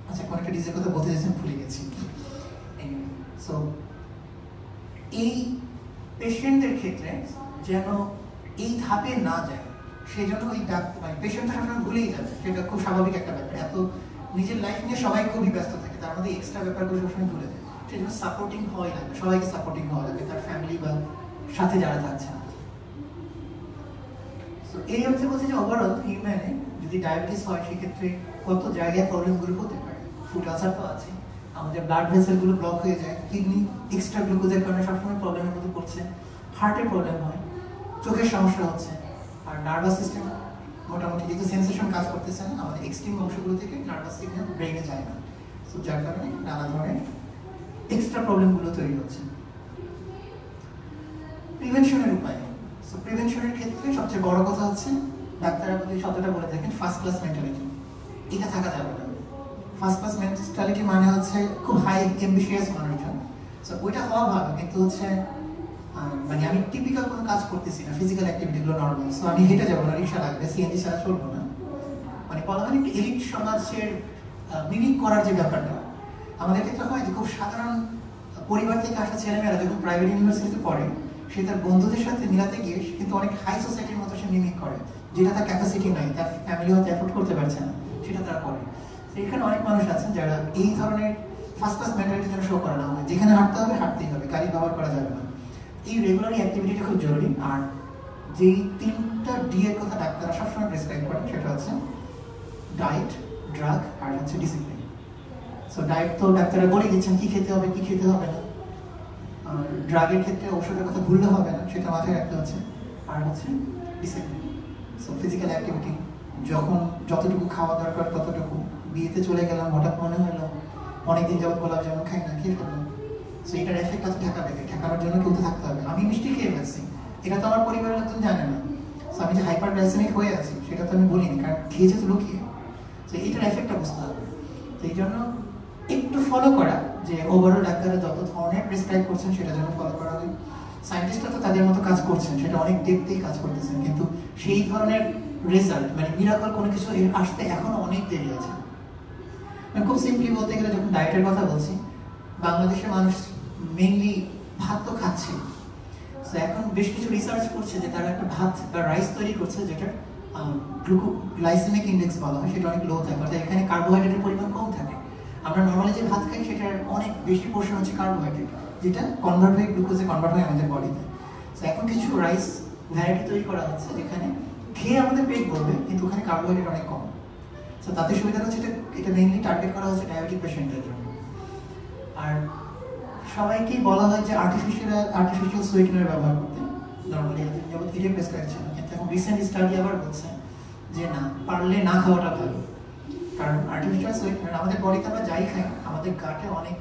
আচ্ছা কোন একটা ডিজের কথা বলতে চাইছেন, ভুলে গেছি। সো এই পেশেন্টদের ক্ষেত্রে যেন এই ধাপে না যায় সেই জন্য ওই ডাক্তার মানে পেশেন্টটা সবসময় ভুলেই যাবে। সেটা খুব স্বাভাবিক একটা ব্যাপার। এত নিজের লাইফ নিয়ে সবাই খুবই ব্যস্ত থাকে। তার মধ্যে এক্সট্রা ব্যাপারগুলো সবসময় ভুলে যায়। সেই জন্য সাপোর্টিং হওয়াই লাগবে সবাইকে সাপোর্টিং হওয়া লাগবে তার ফ্যামিলি বা সাথে যারা থাকছে তো এই হচ্ছে বলছি যে ওভারঅল হিউম্যানে যদি ডায়াবেটিস হয়, সেক্ষেত্রে কত জায়গায় প্রবলেমগুলো হতে পারে? ফুড আসার তো আছে। আমাদের ব্লাড ভেসেলগুলো ব্লক হয়ে যায়। কিডনি এক্সট্রা গ্লুকোজের কারণে সবসময় প্রবলেমের মধ্যে পড়ছে। হার্টের প্রবলেম হয়। চোখের সমস্যা হচ্ছে। নার্ভাস সিস্টেম মোটামুটি যেহেতু সেন্সেশন কাজ করতেছে না, আমাদের এক্সট্রিম অংশগুলো থেকে নার্ভাস সিগন্যাল ব্রেনে যায় না। সো যার কারণে নানা ধরনের এক্সট্রা প্রবলেমগুলো তৈরি হচ্ছে। প্রিভেনশনের উপায়। সো প্রিভেনশনের ক্ষেত্রে সবচেয়ে বড় কথা হচ্ছে, ডাক্তাররা যদি শব্দটা বলে থাকেন ফার্স্ট ক্লাস মেন্টালিটি এটা থাকা যাবে না। ফার্স্ট ক্লাস মেন্টালিটি মানে হচ্ছে খুব হাই এম্বিশিয়াস মানুষজন। সো ওইটা হওয়া ভালো, কিন্তু হচ্ছে মানে আমি টিপিক্যাল কোনো কাজ করতেছি না ফিজিক্যাল অ্যাক্টিভিটিগুলো নর্মাল সো আমি হেঁটে যাব না, রিক্সা লাগবে সিএনজি ছাড়া চলবো না। মানে বলা হয় একটি এলিট সমাজের মিমিক করার যে ব্যাপারটা, আমাদের ক্ষেত্রে হয় যে খুব সাধারণ পরিবার থেকে আসা ছেলেমেয়েরা যখন প্রাইভেট ইউনিভার্সিটিতে পড়ে, সে তার বন্ধুদের সাথে মিলাতে গিয়ে সে কিন্তু অনেক হাই সোসাইটির মতো সে মিমিক করে, যেটা তার ক্যাপাসিটি নাই, তার ফ্যামিলি হয়তো অ্যাফোর্ড করতে পারছে না, সেটা তারা করে। এখানে অনেক মানুষ আছেন যারা এই ধরনের ফার্স্ট ক্লাস মেন্টালিটি যেন শো করা না হয় যেখানে হাঁটতে হবে, হাঁটতেই হবে, গাড়ি ব্যবহার করা যাবে না। এই রেগুলার অ্যাক্টিভিটিটা খুব জরুরি। আর যেই তিনটা ডি এর কথা ডাক্তাররা সবসময় প্রেসক্রাইব করেন, সেটা হচ্ছে ডায়েট ড্রাগ আর হচ্ছে ডিসিপ্লিন সো ডায়েট তো ডাক্তাররা বলে দিচ্ছেন, কি খেতে হবে, কি খেতে হবে না। আর ড্রাগের ক্ষেত্রে ওষুধের কথা ভুললে হবে না, সেটা মাথায় রাখতে হচ্ছে। আর হচ্ছে ডিসিপ্লিন সো ফিজিক্যাল অ্যাক্টিভিটি যখন যতটুকু খাওয়া দরকার ততটুকু। বিয়েতে চলে গেলাম, হঠাৎ মনে হলো, অনেকদিন যাবত গোলাপ যেমন খাই না, খেয়ে ফেললাম। এটার এফেক্ট আছে ব্যাগে। ঠেকানোর জন্য কিন্তু থাকতে হবে। আমি মিষ্টি খেয়ে ফেলছি। এটা তো আমার পরিবারের লোকজন জানে না। আমি যে হাইপার গ্লাইসেমিক হয়ে আছি, সেটা তো আমি বলিনি, কারণ খেয়েছে তো লুকিয়ে। তো এটার এফেক্টটা বুঝতে হবে। তো, এই জন্য একটু ফলো করা যে ওভারঅল ডাক্তাররা যত ধরনের প্রেসক্রাইব করছেন, সেটা যেন ফলো করা হয়। সায়েন্টিস্টরা তো তাদের মতো কাজ করছেন, সেটা অনেক দেখতেই কাজ করতেছেন। কিন্তু সেই ধরনের রেজাল্ট মানে মিরাকল কোনো কিছু আসতে এখনও অনেক দেরি আছে। খুব সিম্পলি বলতে গেলে যখন ডায়েটের কথা বলছি, বাংলাদেশের মানুষ মেইনলি ভাত তো খাচ্ছে তো এখন বেশ কিছু রিসার্চ করছে যে তারা একটা ভাত বা রাইস তৈরি করছে যেটা গ্লুকো গ্লাইসেমিক ইন্ডেক্স বলা হয়, সেটা অনেক লো থাকে, অর্থাৎ এখানে কার্বোহাইড্রেটের পরিমাণ কম থাকে। আমরা নর্মালি যে ভাত খাই, সেটার অনেক বেশি পোর্শন হচ্ছে কার্বোহাইড্রেট যেটা কনভার্ট হয়ে গ্লুকোজে কনভার্ট হয় আমাদের বডিতে তো। এখন কিছু রাইস ভ্যারাইটি তৈরি করা হচ্ছে, যেখানে খেয়ে আমাদের পেট ভরবে, কিন্তু ওখানে কার্বোহাইড্রেট অনেক কম। তো তাতে সুবিধা হচ্ছে এটা এটা মেইনলি টার্গেট করা হচ্ছে ডায়াবেটিক পেশেন্টের জন্য। আর সবাইকেই বলা হয় যে আর্টিফিশিয়াল আর্টিফিশিয়াল সুইটনার ব্যবহার করতে। নর্মালি যেমন এটাই প্রেসক্রাইব ছিল, কিন্তু এখন রিসেন্ট স্টাডি আবার বলছে যে না, পারলে না খাওয়াটা ভালো। কারণ আর্টিফিশিয়াল সুইটনার আমাদের বডিতে আমরা যাই খাই, আমাদের গাটে অনেক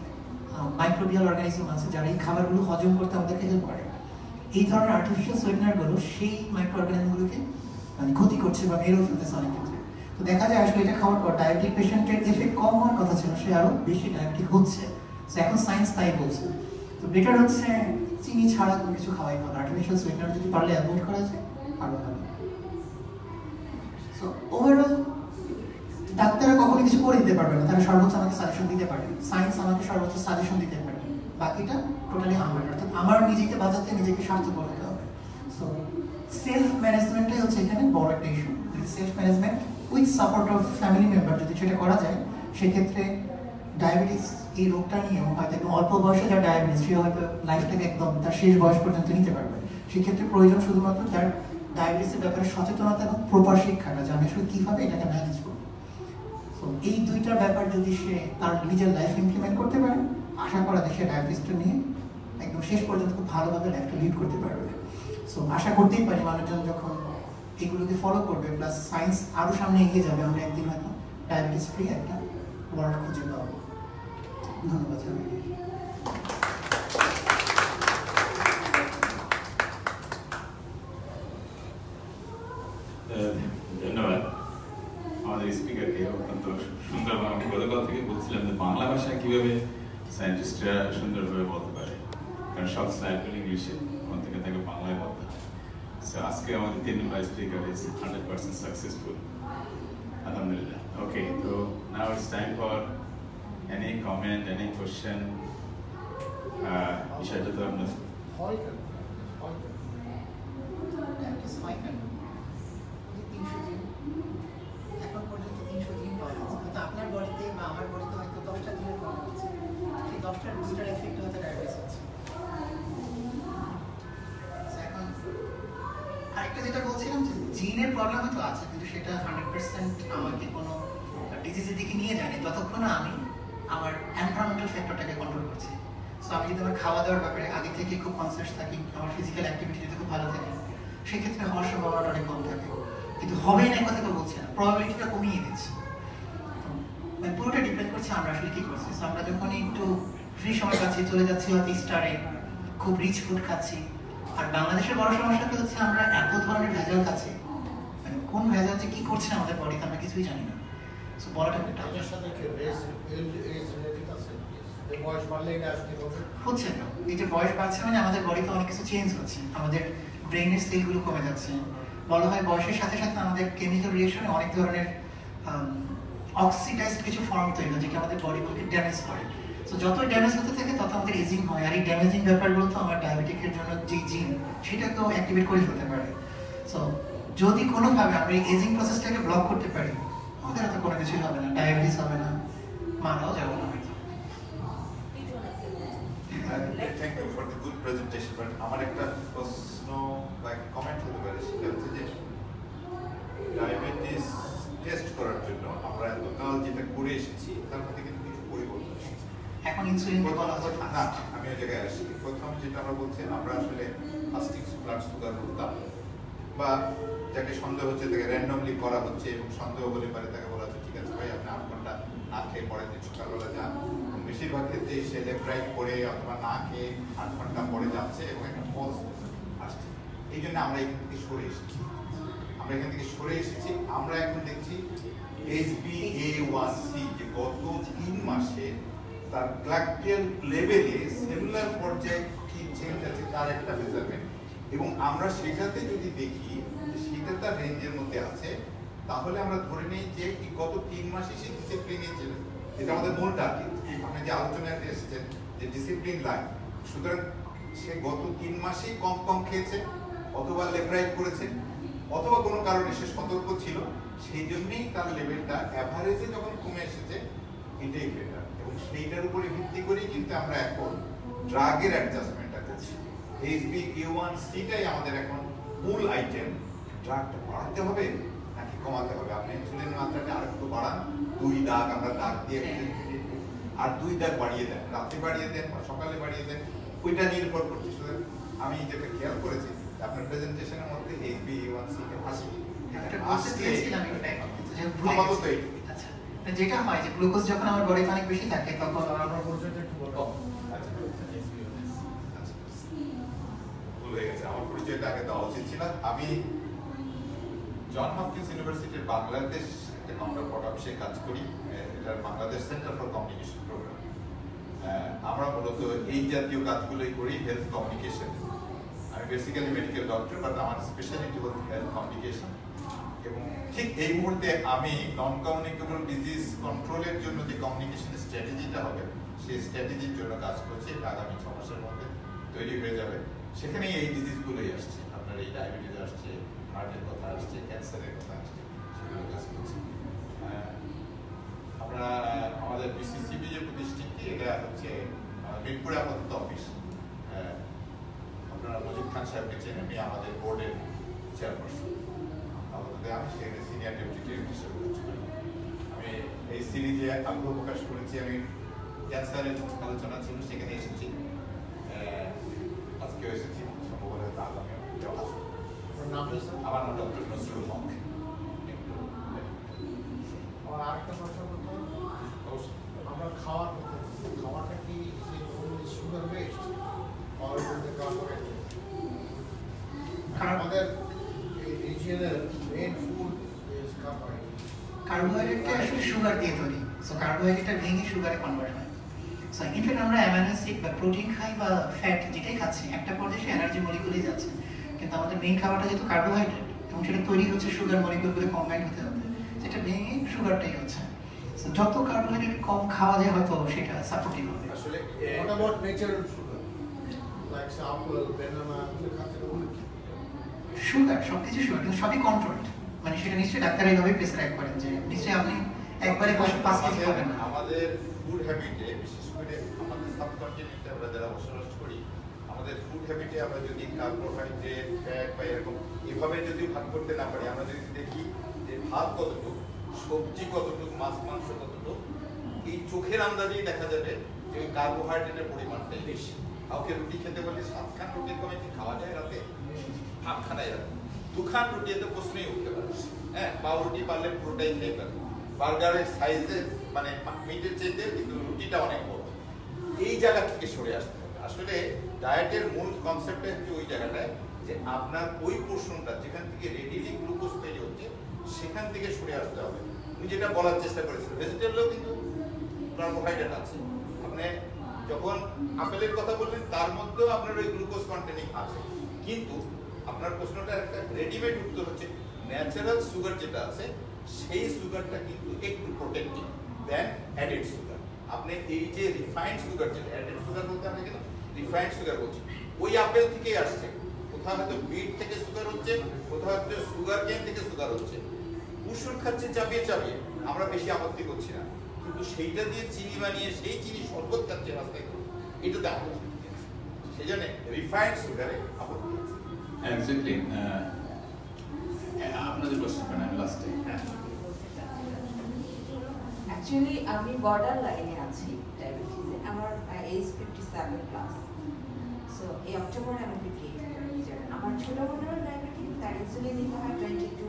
মাইক্রোবিয়াল অর্গানিজম আছে যারা এই খাবারগুলো হজম করতে আমাদেরকে হেল্প করে। এই ধরনের আর্টিফিশিয়াল সুইটনারগুলো সেই মাইক্রো অর্গানিজমগুলোকে মানে ক্ষতি করছে বা মেরেও ফেলতেছে অনেক ক্ষেত্রে। তো দেখা যায় আসলে এটা খাওয়ার পর ডায়াবেটিক পেশেন্টের এফেক্ট কম হওয়ার কথা ছিল, সে আরও বেশি ডায়াবেটিক হচ্ছে। এখন সায়েন্স তাই বলছে। তো বেটার হচ্ছে চিনি ছাড়া কোনো কিছু খাওয়াই ভালো। আর্টিফিশিয়াল সুইটনার যদি পারলে অ্যাভয়েড করা যায়, আরও ভালো। সো ওভারঅল ডাক্তাররা কখনো কিছু করে দিতে পারবে না। তারা সর্বোচ্চ আমাকে সাজেশন দিতে পারে। সায়েন্স আমাকে সর্বোচ্চ সাজেশন দিতে পারে। বাকিটা টোটালি আমার। অর্থাৎ আমার নিজেকে বাঁচাতে নিজেকে স্বার্থপর হতে হবে। সো সেলফ ম্যানেজমেন্টটাই হচ্ছে এখানে বড় একটা issue self management with support of family member যদি সেটা করা যায়, সেক্ষেত্রে ডায়াবেটিস এই রোগটা নিয়েও হয়তো একদম অল্প বয়সে যার ডায়াবেটিস সে হয়তো লাইফটাকে একদম তার শেষ বয়স পর্যন্ত নিতে পারবে। সেক্ষেত্রে প্রয়োজন শুধুমাত্র তার ডায়াবেটিসের ব্যাপারে সচেতনতা এবং প্রপার শিক্ষাটা যে আমি আসলে কীভাবে এটাকে ম্যানেজ করব। তো এই দুইটা ব্যাপার যদি সে তার নিজের লাইফ ইমপ্লিমেন্ট করতে পারে, আশা করা যায় সে ডায়াবেটিসটা নিয়ে একদম শেষ পর্যন্ত খুব ভালোভাবে লাইফটা লিড করতে পারবে। সো আশা করতেই পারি মানুষজন যখন এগুলোকে ফলো করবে প্লাস সায়েন্স আরও সামনে এগিয়ে যাবে, আমরা একদিন হয়তো ডায়াবেটিস ফ্রি একটা ওয়ার্ল্ড খুঁজে পাবো। ধন্যবাদ সবাইকে ধন্যবাদ। আমাদের স্পিকারকে অত্যন্ত সুন্দর আমি গতকাল থেকে বলছিলাম যে বাংলা ভাষায় কীভাবে সায়েন্টিস্টরা সুন্দরভাবে বলতে পারে। কারণ সব স্লাইডগুলো ইংলিশে, ওখান থেকে বাংলায় বলতে আজকে আমাদের তিন পার্সেন্ট সাকসেসফুল আলহামদুলিল্লাহ। ওকে তো now it's time for any comment any question বিষয়টা তো আপনার হয় হয় হয় আপনার বডিতে বা আমার বডিতে হয়তো দশটা জিনের পাওয়া গেছে সেই দশটার বুস্টার এফেক্ট হয়তো ডায়াবেটিস হচ্ছে এখন আরেকটা যেটা বলছিলাম যে জিনের প্রবলেম হয়তো আছে কিন্তু সেটা হান্ড্রেড পার্সেন্ট আমাকে কোনো ডিজিজের দিকে নিয়ে যায়নি। যতক্ষণ আমি আমার এনভায়রনমেন্টাল ফ্যাক্টরটাকে কন্ট্রোল করছি। সো আমি যদি আমার খাওয়া দাওয়ার ব্যাপারে আগে থেকে খুব কনসিয়াস থাকি, আমার ফিজিক্যাল অ্যাক্টিভিটি যদি খুব ভালো থাকে, সেক্ষেত্রে হওয়ার সম্ভাবনাটা অনেক কম থাকে। কিন্তু হবে না কথা তো বলছে না প্রবাবিলিটিটা কমিয়ে দিচ্ছে। মানে পুরোটা ডিপেন্ড করছে আমরা আসলে কি করছি। So, আমরা যখন একটু ফ্রি সময় পাচ্ছি, চলে যাচ্ছি হয়তো স্টারে খুব রিচ ফুড খাচ্ছি। আর বাংলাদেশের বড় সমস্যা কি হচ্ছে, আমরা এত ধরনের ভেজাল খাচ্ছি। মানে কোন ভেজাল যে কি করছে আমাদের বডিতে আমরা কিছুই জানি না। সো বলাটা tough। এটার সাথে হচ্ছে না। এই যে বয়স বাড়ছে মানে আমাদের বডিতে অনেক কিছু চেঞ্জ হচ্ছে। আমাদের ব্রেনের সেলগুলো কমে যাচ্ছে। বলা হয় বয়সের সাথে সাথে আমাদের কেমিক্যাল রিয়েকশনে অনেক ধরনের অক্সিডাইজড কিছু ফর্ম তৈরি হয়, যেটা আমাদের বডিগুলোকে ড্যামেজ করে। তো যত ড্যামেজ হতে থাকে, তত আমাদের এজিং হয়। আর এই ড্যামেজিং ব্যাপারগুলো তো আমার ডায়াবেটিকের জন্য যে জিন সেটাকেও অ্যাক্টিভেট করে ফেলতে পারে। সো যদি কোনোভাবে আমরা এই এজিং প্রসেসটাকে ব্লক করতে পারি আমাদের তো কোনো কিছুই হবে না ডায়াবেটিস হবে না। মারাও যাবে না আমার একটা প্রশ্ন বা কমেন্ট হতে পারে সেটা হচ্ছে যে ডায়াবেটিস টেস্ট করার জন্য আমরা এতকাল যেটা করে এসেছি তার মধ্যে কিন্তু কিছু পরিবর্তন এসেছে। এখন ইনসুলিন বলা না আমি ওই জায়গায় আসি প্রথম যেটা আমরা বলছি আমরা আসলে ফাস্টিং ব্লাড সুগার করতাম। বা যাকে সন্দেহ হচ্ছে, তাকে র্যান্ডমলি করা হচ্ছে এবং সন্দেহ হলে পারে তাকে বলা হচ্ছে, ঠিক আছে ভাই, আপনি আট ঘণ্টা না খেয়ে পরের দিন সকালবেলা যান। বেশিরভাগ ক্ষেত্রে সে লেফ্রাইট করে অথবা না খেয়ে আট ঘণ্টা পরে যাচ্ছে এবং একটা ফলস আসছে। এই জন্য আমরা এখান থেকে সরে এসেছি। আমরা এখান থেকে সরে এসেছি। আমরা এখন দেখছি এইচবি এ ওয়ান সি যে গত তিন মাসে তার গ্লাকটিয়াল লেভেলে সেলুলার পর্যায়ে কি চেঞ্জ আছে, তার একটা মেজারমেন্ট এবং আমরা সেটাতে যদি দেখি সেটা তার রেঞ্জের মধ্যে আছে, তাহলে আমরা ধরে নিই যে গত তিন মাসে সে ডিসিপ্লিনে ছিল। যেটা আমাদের মূল টার্গেট আপনি যে আলোচনাতে এসেছেন যে ডিসিপ্লিন লাইন সুতরাং সে গত তিন মাসেই কম কম খেয়েছে, অথবা লেফরাইট করেছে, অথবা কোনো কারণে সে সতর্ক ছিল, সেই জন্যই তার লেভেলটা অ্যাভারেজে যখন কমে এসেছে, এটাই বেটার এবং সেইটার উপরে ভিত্তি করেই কিন্তু আমরা এখন ড্রাগের অ্যাডজাস্টমেন্টটা করছি এইচবি কিউ ওয়ান সিটাই আমাদের এখন মূল আইটেম ড্রাগটা বাড়াতে হবে নাকি কমাতে হবে? আপনি ইনসুলিন মাত্রাটা আর একটু বাড়ান। দুই দাগ আমরা দাগ দিয়ে আর দুই দাগ বাড়িয়ে দেন। রাতে বাড়িয়ে দেন বা সকালে বাড়িয়ে দেন ওইটা নির্ভর করছে। সুতরাং আমি যেটা খেয়াল করেছি আপনার প্রেজেন্টেশনের মধ্যে এইচবি ওয়ান সি কে আসেনি। আচ্ছা না, যেটা হয় যে গ্লুকোজ যখন আমার বডিতে অনেক বেশি থাকে তখন আমার পরিচয়টা একটু বলো আচ্ছা। আচ্ছা। ভুল হয়ে গেছে। আমার পরিচয়টা আগে দেওয়া উচিত ছিল। আমি জন হপকিন্স ইউনিভার্সিটির বাংলাদেশ কাউন্টার পট অফিসে কাজ করি। এটার Bangladesh center for communication program আমরা মূলত এই জাতীয় কাজগুলোই করি হেলথ কমিউনিকেশন আমি বেসিক্যালি মেডিকেল ডক্টর বাট আমার স্পেশালিটি হল হেলথ কমিউনিকেশন এবং ঠিক এই মুহূর্তে আমি নন কমিউনিকেবল ডিজিজ কন্ট্রোলের জন্য যে কমিউনিকেশন স্ট্র্যাটেজিটা হবে, সেই স্ট্র্যাটেজির জন্য কাজ করছি। আগামী ছ মাসের মধ্যে তৈরি হয়ে যাবে। সেখানেই এই ডিজিজগুলোই আসছে। আপনার এই ডায়াবেটিস আসছে হার্টের কথা আসছে ক্যান্সারের কথা আসছে সেগুলো কাজ করছি আমরা আমাদের বিসিসিবি যে প্রতিষ্ঠানটি, এটা হচ্ছে মিরপুরে আপাতত অফিস আপনারা মজিদ খান সাহেবকে চেনেন আমাদের বোর্ডের চেয়ারপারসন আপাতত আমি সেখানে সিনিয়র ডেপুটি হিসেবে কাজ আমি এই সিরিজে আগ্রহ প্রকাশ করেছি, আমি ক্যান্সারের আলোচনা ছিল, সেখানে এসেছি। সম্ভবত কেউ আসবে। আপনার নামটা স্যার আমার নাম ডক্টর নজরুল হক আমার আরেকটা প্রশ্ন করতে আমরা খাওয়ার খাওয়াটা কি সুগার আর আমাদের রিজিয়নের মেইন ফুড কার্বোহাইড্রেট কার্বোহাইড্রেটটা আসলে সুগার দিয়ে তৈরি সো কার্বোহাইড্রেটটা ভেঙে সুগারে কনভার্ট হয় সো ইনফ্যাক্ট আমরা অ্যামাইনো অ্যাসিড বা প্রোটিন খাই বা ফ্যাট যেটাই খাচ্ছি একটা পর্যায়ে এনার্জি মলিকুলেই যাচ্ছে। কিন্তু আমাদের মেইন খাবারটা যেহেতু কার্বোহাইড্রেট এবং সেটা তৈরি হচ্ছে সুগার মলিকুলগুলো কম্বাইন হতে হতে যেটা ভেঙে সুগারটাই হচ্ছে। যত কার্বোহাইড্রেট কম খাওয়া যায় হয়তো সেটা সাপোর্টিভ হবে। আসলে কি? সুগার সব কিছু সুগার কিন্তু সবই কন্ট্রোলড মানে সেটা নিশ্চয়ই ডাক্তার এইভাবে প্রেসক্রাইব করেন যে নিশ্চয়ই আপনি একবারে পাঁচ কেজি খাবেন না। আমাদের ফুড হ্যাবিটে বিশেষ করে আমাদের সাবকন্টিনেন্টে আমরা যারা বসবাস করি, আমাদের ফুড হ্যাবিটে আমরা যদি কার্বোহাইড্রেট ফ্যাট বা এরকম, এভাবে যদি ভাগ করতে না পারি, আমরা যদি দেখি যে ভাত কতটুকু, সবজি কতটুকু, মাছ, মাংস কতটুকু, এই চোখের আন্দাজেই দেখা যাবে যে ওই কার্বোহাইড্রেটের পরিমাণটাই বেশি। কাউকে রুটি খেতে বললে সাতখান রুটির কমে কি খাওয়া যায় রাতে, ভাত খানায় রাতে। দুখান রুটি এতে প্রশ্নই উঠতে পারে হ্যাঁ পাউরুটি পারলে পুরোটাই খেয়ে ফেলবে বার্গারের সাইজে মানে মিটের চাইতে কিন্তু রুটিটা অনেক বড়। এই জায়গা থেকে সরে আসতে হবে। আসলে ডায়েটের মূল কনসেপ্টটা হচ্ছে ওই জায়গাটায় যে আপনার ওই পোর্শনটা যেখান থেকে রেডিলি গ্লুকোজ তৈরি হচ্ছে, সেখান থেকে সরে আসতে হবে। আমি যেটা বলার চেষ্টা করেছি ভেজিটেবলেও কিন্তু কার্বোহাইড্রেট আছে। আপনি যখন আপেলের কথা বললেন, তার মধ্যেও আপনার ওই গ্লুকোজ কন্টেনিং আছে। কিন্তু আপনার প্রশ্নটার একটা রেডিমেড উত্তর হচ্ছে ন্যাচারাল সুগার যেটা আছে সেই সুগারটা কিন্তু একটু প্রোটেক্টিভ দেন অ্যাডেড সুগার আপনি এই যে রিফাইন্ড সুগার যেটা অ্যাডেড সুগার বলতে আমরা কিন্তু রিফাইন্ড সুগার বলছি, ওই আপেল থেকেই আসছে। কোথাও হয়তো বিট থেকে সুগার হচ্ছে, কোথাও হয়তো সুগার কেন থেকে সুগার হচ্ছে। কুসুর খাচ্ছে চাপিয়ে চাপিয়ে আমরা বেশি আপত্তি করছি না। কিন্তু সেইটা দিয়ে চিনি বানিয়ে, সেই চিনি শরবত খাচ্ছে রাস্তায় আপত্তি আছে। সেই জন্য রিফাইন্ড সুগারে আপত্তি এক্স্যাক্টলি আপনাদের প্রশ্ন করেন, আমি লাস্টে হ্যাঁ। অ্যাকচুয়ালি আমি বর্ডার লাইনে আছি ডায়াবেটিসে আমার age fifty seven plus so এই অক্টোবরে আমি ফিফটি আমার ছোটো বোনেরও ডায়াবেটিস তার ইনসুলিন নিতে হয় টোয়েন্টি টু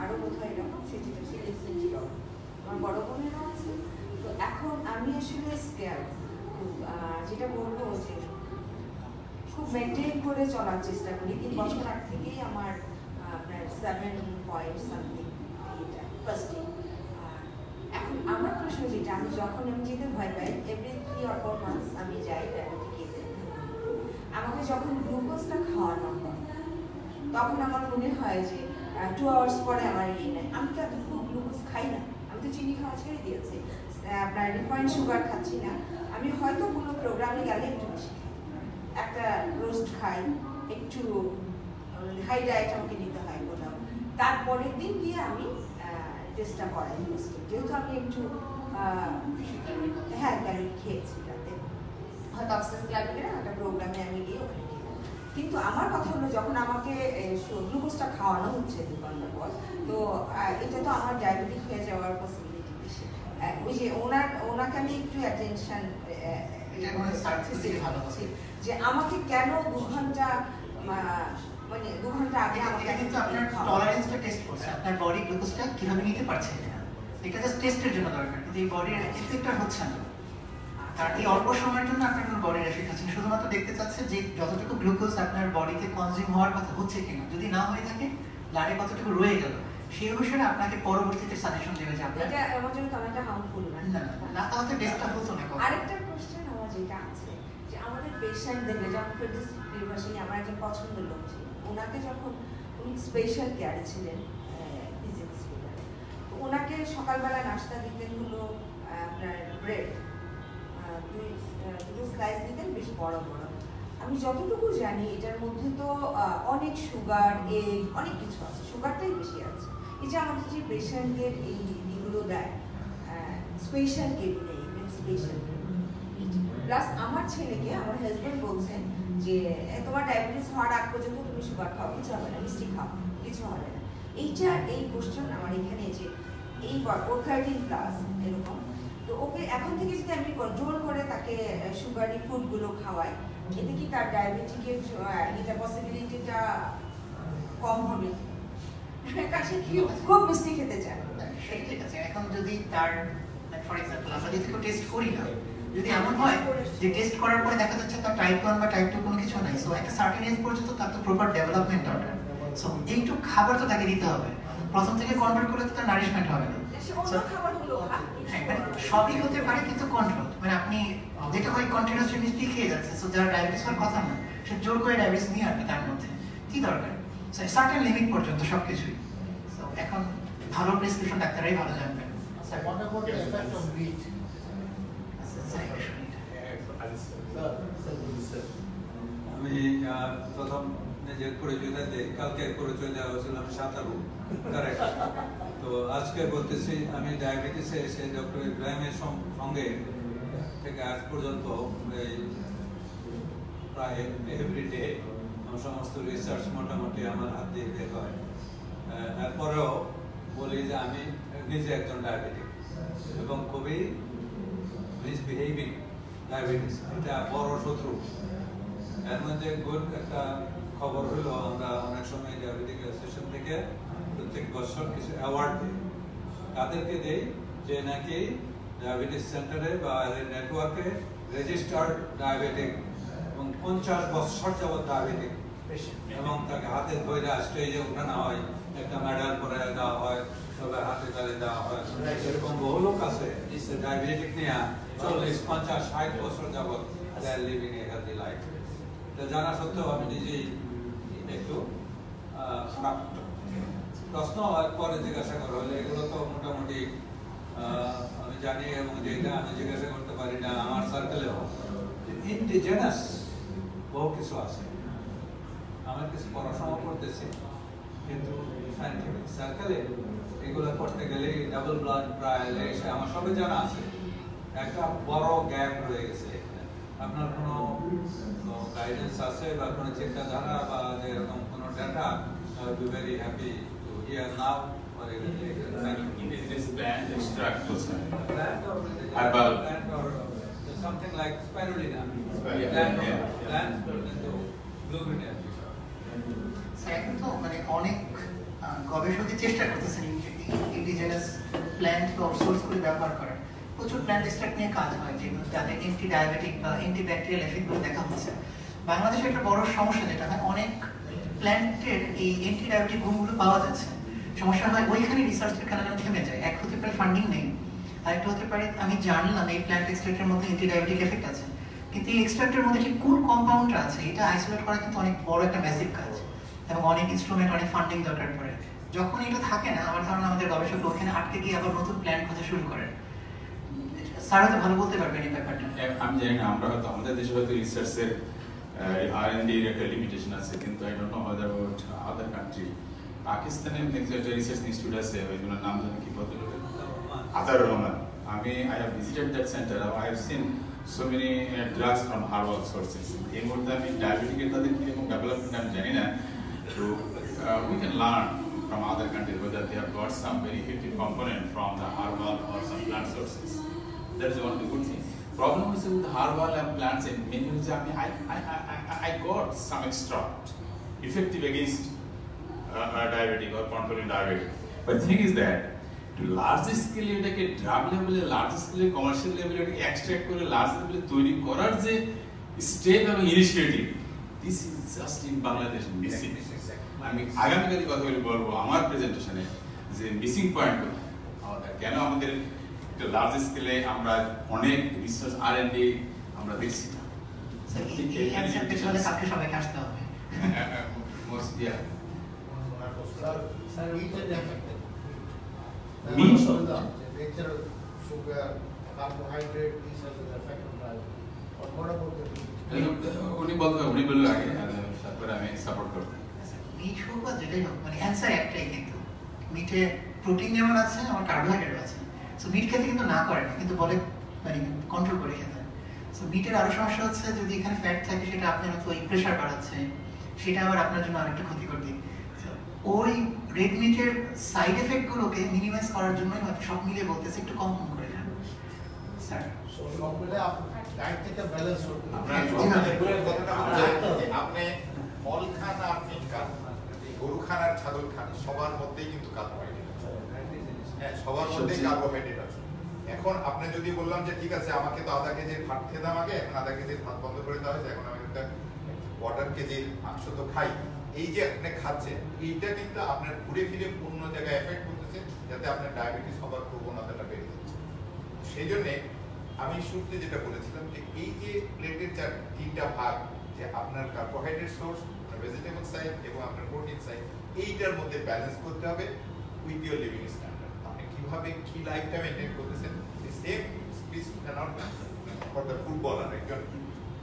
আরও কোথাও এরকম সেটি সে জিরো আমার বড় বোনেরও আছে। তো এখন আমি আসলে স্কেয়ার যেটা বলব যে খুব মেনটেন করে চলার চেষ্টা করি। তিন বছর আগ থেকেই আমার সেভেন পয়েন্ট সামথিং এইটা ফার্স্টে এখন আমার প্রশ্ন যেটা আমি যখন আমি যেতে ভয় পাই every three or four months আমি যাই ডায়াবেটিকে আমাকে যখন গ্লুকোজটা খাওয়ানো হয়, তখন আমার মনে হয় যে টু আওয়ার্স পরে আমার ইয়ে নেয় আমি তো এতটুকু গ্লুকোজ খাই না। আমি তো চিনি খাওয়া ছেড়ে দিয়েছি। আপনার রিফাইন্ড সুগার খাচ্ছি না। আমি হয়তো কোনো প্রোগ্রামে গেলে একটু বেশি একটা রোস্ট খাই, একটু হাই ডায়েট আমাকে তারপরের দিন গিয়ে আমি টেস্টটা করাই। হোস্টেল যেহেতু আমি একটু হ্যাঁ ক্যালোরি খেয়েছি রাতে হয়তো অক্সিজেন ক্লাবের একটা প্রোগ্রামে আমি গিয়ে ওখানে কিন্তু আমার কথা হলো যখন আমাকে গ্লুকোজটা খাওয়ানো হচ্ছে দু ঘণ্টা পর তো এটা তো আমার ডায়াবেটিক হয়ে যাওয়ার পসিবিলিটি বেশি। ওই যে ওনার ওনাকে আমি একটু অ্যাটেনশন। যে আমাকে কেন দু ঘণ্টা মানে দু ঘণ্টা আগে আমাকে কিন্তু আপনার টলারেন্সটা টেস্ট করছে। আপনার বডি গ্লুকোজটা কীভাবে নিতে পারছে কিনা এটা জাস্ট টেস্টের জন্য দরকার কিন্তু এই বডির এফেক্টটা হচ্ছে না। এই অল্প সময়ের জন্য আপনার কোনো বডির এফেক্ট হচ্ছে শুধুমাত্র দেখতে চাচ্ছে যে যতটুকু গ্লুকোজ আপনার বডিতে কনজিউম হওয়ার কথা হচ্ছে কিনা। যদি না হয়ে থাকে ব্লাডে কতটুকু রয়ে গেল সেই অনুসারে আপনাকে পরবর্তীতে সাজেশন দেবে যে আপনার এটা আমার জন্য তেমন একটা হার্মফুল না। না তাহলে টেস্টটা হতো না আরেকটা কোশ্চেন আমার যেটা আছে যে আমাদের পেশেন্টদের যেমন ফিরদৌস প্রিয়ভাষিনী আমার একজন পছন্দের লোক ছিল ওনাকে যখন উনি স্পেশাল কেয়ারে ছিলেন হসপিটালে ওনাকে সকালবেলা নাস্তা দিতেন হলো আপনার ব্রেড দুই দুটো স্লাইস দিতেন বেশ বড় বড়। আমি যতটুকু জানি এটার মধ্যে তো অনেক সুগার এগ অনেক কিছু আছে। সুগারটাই বেশি আছে। এই যে আমাদের যে পেশেন্টদের এই এগুলো দেয় স্পেশাল কেবিনে স্পেশাল প্লাস আমার ছেলেকে আমার হাজব্যান্ড বলছেন যে "এ, তোমার ডায়াবেটিস হওয়ার আগ পর্যন্ত তুমি সুগার খাও কিছু হবে না মিষ্টি খাও কিছু হবে না। এইটা এই কোশ্চেন আমার এখানে যে এই ও থার্টিন প্লাস এরকম। তো ওকে এখন থেকে যদি আমি কন্ট্রোল করে তাকে সুগারি ফুডগুলো খাওয়াই এতে কি তার ডায়াবেটিকের এটা পসিবিলিটিটা কম হবে? কাছে কি খুব মিষ্টি খেতে চায়। আছে। এখন যদি তার ফর এক্সাম্পল আমরা যদি টেস্ট করি না যদি এমন হয় যে টেস্ট করার পরে দেখা যাচ্ছে তার টাইপ ওয়ান বা টাইপ টু কোনো কিছু নাই সো একটা সার্টেন এজ পর্যন্ত তার তো প্রপার ডেভেলপমেন্ট দরকার। সো এইটু খাবার তো তাকে দিতে হবে। প্রথম থেকে কন্ট্রোল করলে তো তার নারিশমেন্ট হবে না। হ্যাঁ, মানে সবই হতে পারে কিন্তু কন্ট্রোল মানে আপনি যেটা হয় কন্টিনিউস মিষ্টি খেয়ে যাচ্ছে সো যারা ডায়াবেটিস হওয়ার কথা না সে জোর করে ডায়াবেটিস নিয়ে আসবে তার মধ্যে। কি দরকার? সো সার্টেন লিমিট পর্যন্ত সবকিছুই। So, এখন ভালো প্রেসক্রিপশন ডাক্তারাই ভালো জানবেন। what about the effect of wheat? আমি প্রথম নিজের পরিচয়টা দিই কালকে পরিচয় দেওয়া হয়েছিল আমি সাঁতারু কারেক্ট তো আজকে বলতেছি, আমি ডায়াবেটিসে এসে ডক্টর ইব্রাহিমের সঙ্গে থেকে আজ পর্যন্ত এই প্রায় এভরিডে সমস্ত রিসার্চ মোটামুটি আমার হাত দিয়ে বের হয়। তারপরেও বলি যে আমি নিজে একজন ডায়াবেটিক এবং খুবই মিসবিহেভিং ডায়াবেটিস এটা বড় শত্রু। এর মধ্যে গুড একটা খবর হলো, আমরা অনেক সময় ডায়াবেটিক অ্যাসোসিয়েশন থেকে প্রত্যেক বছর কিছু অ্যাওয়ার্ড দিই। তাদেরকে দেই যে নাকি ডায়াবেটিস সেন্টারে বা নেটওয়ার্কে রেজিস্টার্ড ডায়াবেটিক এবং পঞ্চাশ বছর যাবৎ ডায়াবেটিক এবং তাকে হাতে ধরে স্টেজে উঠানো হয়, একটা মেডাল করে দেওয়া হয়। সবার হাতে তালে দেওয়া এরকম বহু লোক আছে ডায়াবেটিক নিয়ে চল্লিশ, পঞ্চাশ, ষাট বছর যাবৎ they're living a healthy life তো জানা সত্ত্বেও আমি মোটামুটি আমি জানি এবং যেটা আমি জিজ্ঞাসা করতে পারি না, আমার সার্কেলেও ইন্ডিজেনাস বহু কিছু আছে। আমার কিছু পড়াশোনা করতেছি, কিন্তু সাইন্টিফিক সার্কেলে এগুলো করতে গেলে ডাবল ব্লাড ট্রায়াল এসে আমার সবই জানা আছে একটা বড় গ্যাপ রয়ে গেছে আপনার কোনো গাইডেন্স আছে বা কোনো চিন্তাধারা বা এরকম কোনো data be very happy to hear now something like spirulina. Spirulina, Plant yeah, plant মানে অনেক আহ, গবেষকই চেষ্টা করতেছেন ইন্ডিজেনাস প্ল্যান্ট বা সোর্সগুলি ব্যবহার করার প্রচুর প্ল্যান্ট এক্সট্রাক্ট নিয়ে কাজ হয়, যেগুলো যাতে অ্যান্টি ডায়াবেটিক বা অ্যান্টি ব্যাকটেরিয়াল এফেক্টগুলো দেখা হচ্ছে। বাংলাদেশে একটা বড় সমস্যা যেটা হয়, অনেক প্ল্যান্টের এই অ্যান্টি ডায়াবেটিক গুণগুলো পাওয়া যাচ্ছে। সমস্যা হয় ওইখানে রিসার্চের কারণে থেমে যায়। এক হতে পারে ফান্ডিং নেই, আরেকটা হতে পারে আমি জানলাম এই প্ল্যান্ট এক্সট্রাক্টের মধ্যে অ্যান্টি ডায়াবেটিক এফেক্ট আছে। কিন্তু এই এক্সট্রাক্টের মধ্যে ঠিক কোন কম্পাউন্ডটা আছে, এটা আইসোলেট করা কিন্তু অনেক বড় একটা ম্যাসিভ কাজ। এবং অনেক ইনস্ট্রুমেন্ট অনেক ফান্ডিং দরকার পড়ে। যখন এটা থাকে না, আমার ধারণা আমাদের গবেষক ওখানে আটকে গিয়ে আবার নতুন প্ল্যান খোঁজা শুরু করেন। স্যার ভালো বলতে পারবেন এই ব্যাপারটা। আমি জানি না, আমরা হয়তো আমাদের দেশে হয়তো রিসার্চের আর এন ডির একটা লিমিটেশন আছে, কিন্তু আই নো আদার কান্ট্রি পাকিস্তানে একটা রিসার্চ ইনস্টিটিউট আছে ওইগুলোর নাম জানি কি বলতে আদার রহমান। আমি I have visited that center I have seen so many drugs from herbal sources এই মুহূর্তে আমি ডায়াবেটিকের তাদের কীরকম ডেভেলপমেন্ট আমি জানি না। তো we can learn from other countries whether they have got some very effective component from the herbal or some plant sources. That is one of the good thing. Problem is with herbal and plants and many of them, I, I, I, I- I got some extract effective against uh, uh, diabetic or controlling diabetic. But the thing is that to large scale এটাকে ড্রাগ লেভেলে লার্জ স্কেলে কমার্শিয়াল লেভেলে এটাকে এক্সট্রাক্ট করে লার্জ লেভেলে তৈরি করার যে স্টেপ এবং initiative this is just in Bangladesh missing আমি আগামীকালে কথা বলে বলব আমার প্রেজেন্টেশনে যে মিসিং পয়েন্ট আমাদের কেন আমাদের একটা লার্জ স্কেলে আমরা অনেক রিসার্চ আর এন্ড আমরা দেখছি না। Carbohydrate, these are the effect. But what about the উনি বলতে উনি বলল আগে আর তারপরে আমি সাপোর্ট করব। মিট হোক বা যেটাই হোক মানে অ্যান্সার একটাই কিন্তু। মিটে প্রোটিন যেমন আছে আমার কার্বোহাইড্রেট আছে। সো মিট খেতে কিন্তু না করে না কিন্তু বলে মানে কন্ট্রোল করে খেতে সো মিটের আরও সমস্যা হচ্ছে যদি এখানে ফ্যাট থাকে সেটা আপনার হয়তো ওই প্রেশার বাড়াচ্ছে সেটা আবার আপনার জন্য আরেকটা ক্ষতিকর দিক। ওই রেড মিটের সাইড এফেক্টগুলোকে মিনিমাইজ করার হয়তো সব মিলে বলতেছে একটু কম কম করে খান। স্যার আপনি ফল খান আর মিট খান। গরু খান আর ছাগল খান সবার মধ্যেই কিন্তু কার্বোহাইড্রেট আছে। হ্যাঁ সবার মধ্যেই। কার্বোহাইড্রেট আছে। এখন আপনি যদি বললাম যে ঠিক আছে আমাকে তো আধা কেজির ভাত খেতাম আগে এখন আধা কেজির ভাত বন্ধ করে দেওয়া হয়েছে এখন আমি একটা কোয়ার্টার কেজির মাংস তো খাই। এই যে আপনি খাচ্ছেন এইটা কিন্তু আপনার ঘুরে ফিরে অন্য জায়গায় এফেক্ট করতেছে যাতে আপনার ডায়াবেটিস হবার প্রবণতাটা বেড়ে যাচ্ছে। সেই জন্যে আমি শুরুতে যেটা বলেছিলাম যে এই যে প্লেটের চার তিনটা ভাগ যে আপনার কার্বোহাইড্রেট সোর্স ভেজিটেবল সাইড এবং আপনার প্রোটিন সাইড এইটার মধ্যে ব্যালেন্স করতে হবে উইথ ইউর লিভিং স্ট্যান্ডার্ড আপনি কীভাবে কি লাইফটা মেনটেন করতেছেন same speech can't for the footballer একজন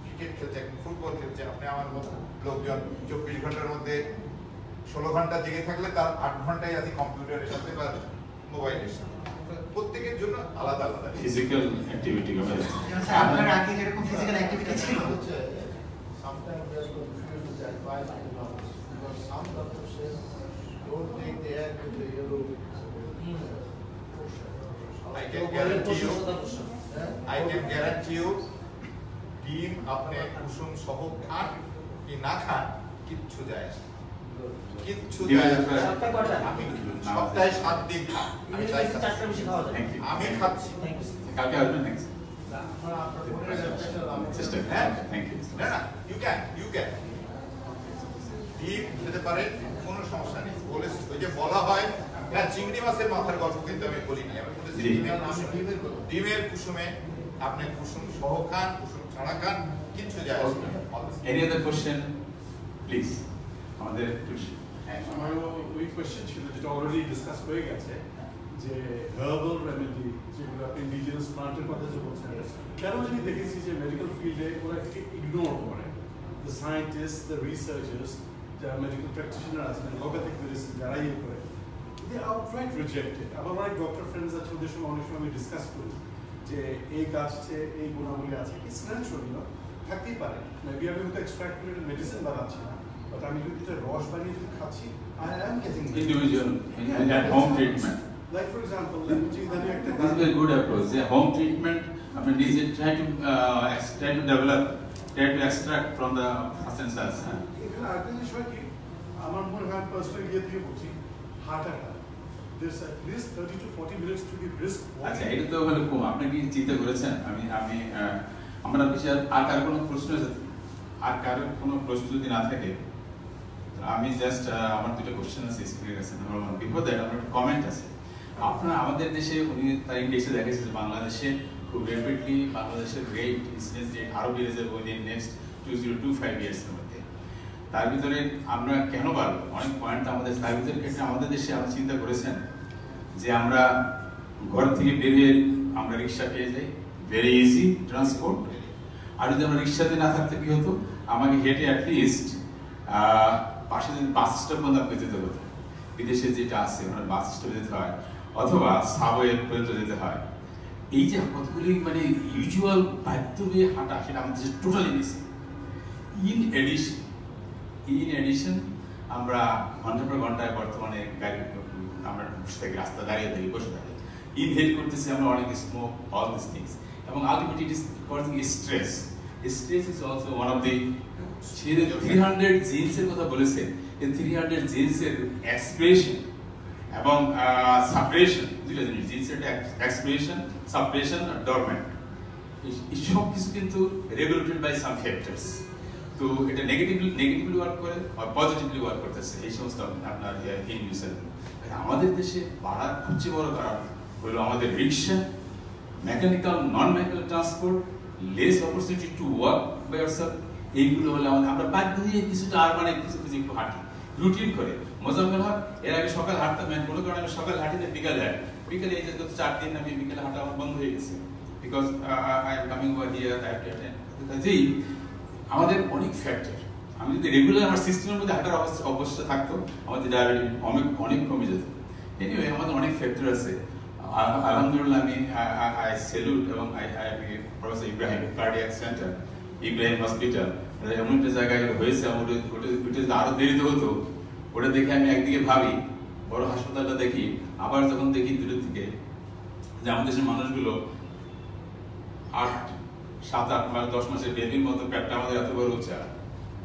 ক্রিকেট খেলছে একজন ফুটবল খেলছে আপনি আমার মতো লোকজন চব্বিশ ঘণ্টার মধ্যে ষোলো ঘণ্টা জেগে থাকলে তার আট ঘন্টায় আছে কম্পিউটারের সাথে বা মোবাইলের সাথে। প্রত্যেকের জন্য আলাদা আলাদা। ফিজিক্যাল অ্যাক্টিভিটি আপনার আগে যেরকম ফিজিক্যাল অ্যাক্টিভিটি ছিল হচ্ছে, sometimes they are of the doctors. Because some doctors say, don't take the egg with the yellow. I can guarantee you, হ্যাঁ? I can guarantee you, ডিম আপনি কুসুম সহ খান কি না খান কিচ্ছু যায় কিচ্ছু? আমি সপ্তাহে সাত দিন খাই আমি খাচ্ছি। চারটা বেশি খাওয়া যায় থ্যাংক ইউ আমি খাচ্ছি থ্যাংক ইউ কালকে আসবেন ডিম খেতে পারেন কোনো সমস্যা নেই। বলে ওই যে বলা হয় হ্যাঁ চিংড়ি মাছের মাথার গল্প কিন্তু আমি বলিনি আমি বলেছি ডিমের কুসুমে। ডিমের কুসুমে আপনি কুসুম সহ খান কুসুম ছাড়া খান কিচ্ছু যায় আসে এনি আদার কোশ্চেন প্লিজ আমাদের একটু হ্যাঁ, আমারও ওই কোয়েশ্চেন ছিল যেটা অলরেডি ডিসকাস হয়ে গেছে যে হার্বাল রেমেডি যেগুলো আপনি ইন্ডিজিনাস প্লান্টের কথা যে বলছেন কেন জানি দেখেছি যে মেডিকেল ফিল্ডে ওরা ইগনোর করে। দ্য সায়েন্টিস্ট দ্য রিসার্চার্স যারা মেডিকেল প্র্যাকটিশনার আছেন অ্যালোপ্যাথিক মেডিসিন যারা ইয়ে করে দে আউটরাইট রিজেক্টেড আমার অনেক ডক্টর ফ্রেন্ডস আছে ওদের সঙ্গে অনেক সময় আমি ডিসকাস করি যে এই গাছে এই গুণাবলী আছে। ইটস ন্যাচুরাল থাকতেই পারে। মেবি আমি হয়তো এক্সট্রাক্ট করে মেডিসিন বানাচ্ছি না। বাট আমি যদি এটা রস বানিয়ে যদি খাচ্ছি I am getting individual at home treatment like for example যে ইদানিং একটা is a good approach. The home treatment, I mean, is it try to uh, ex- try to develop, try to extract জিনিস কি? আমার মনে হয় পার্সোনাল ইয়ে বলছি আচ্ছা করেছেন? আমি আমরা বিষয়ে কোশ্চেন কমেন্ট আছে? আপনার আমাদের দেশে, উনি তার ইন্ডেক্সে দেখেছে বাংলাদেশে খুব র্যাপিডলি বাংলাদেশের রেট ইনসিডেন্স রেট বেড়ে যাবে next two zero two five তার ভিতরে আমরা কেন পারব অনেক পয়েন্ট আমাদের তার ভিতরে ক্ষেত্রে আমাদের দেশে আমরা চিন্তা করেছেন যে আমরা ঘর থেকে বেরিয়ে আমরা রিক্সা পেয়ে যাই। ভেরি ইজি ট্রান্সপোর্ট আর যদি আমরা রিক্সাতে না থাকতে কি হতো? আমাকে হেঁটে অ্যাটলিস্ট পাশে যদি বাস স্টপ আপনাকে যেতে হতো। বিদেশে যেটা আছে, ওখানে বাস স্টপে যেতে হয়, অথবা সাবওয়ে পর্যন্ত যেতে হয়। এই যে কতগুলি মানে ইউজুয়াল বাধ্য হয়ে হাঁটা, সেটা আমাদের দেশে totally missing in addition in addition আমরা ঘণ্টা পর ঘন্টায় বর্তমানে গাড়ি আমরা বসে থাকি রাস্তা দাঁড়িয়ে থাকি বসে থাকি ইনহেল করতেছি আমরা অনেক স্মোক অল দিস থিংস এবং ultimately it is causing stress stress is also one of the say three hundred জিন্সের কথা বলেছেন এই থ্রি হান্ড্রেড জিন্সের এক্সপ্রেশন এবং সাপ্রেশন দুইটা জিনিস জিন্সের এক্সপ্রেশন সাপ্রেশন আর ডরমেন্ট এই সব কিছু কিন্তু রেগুলেটেড বাই সাম ফ্যাক্টরস তো এটা নেগেটিভলি নেগেটিভলি ওয়ার্ক করে আর পজিটিভলি ওয়ার্ক করতেছে, এই সমস্ত আপনার ইন্ডিভিজুয়াল আমাদের দেশে বাড়ার সবচেয়ে বড় কারণ হলো আমাদের rickshaw mechanical non mechanical transport less opportunity to work by ourselves এইগুলো হলে আমাদের, আমরা বাধ্য হয়ে কিছুটা আর মানে কিছু কিছু একটু হাঁটি। রুটিন করে। মোজাম্মেল হক, এর আগে সকাল হাঁটতাম না কোনো কারণে আমি সকাল হাঁটি না বিকালে হাঁটি। বিকালে এই যে চার দিন আমি বিকালে হাঁটা আমার বন্ধ হয়ে গেছে। Because I am coming over here I have to attend আমাদের অনেক ফ্যাক্টর আমি যদি রেগুলার আমার সিস্টেমের মধ্যে হাঁটার অবস্থা অবস্থা থাকতো আমাদের ডায়াবেটিস অনেক অনেক কমে যেত। এনিওয়ে আমাদের অনেক ফ্যাক্টর আছে। আলহামদুলিল্লাহ আমি আই সেলুট এবং I I professor Ibrahim cardiac center Ibrahim hospital এমন একটা জায়গায় হয়েছে, আমার ওটা ওটা ওটা যদি আরও দেরিতে হতো, ওটা দেখে আমি একদিকে ভাবি, বড় হাসপাতালটা দেখি, আবার যখন দেখি দূরের থেকে যে আমাদের দেশের মানুষগুলো আট সাত আট মাস, দশ মাসের বেবির মতো পেটটা আমাদের এত বড় উচ্চা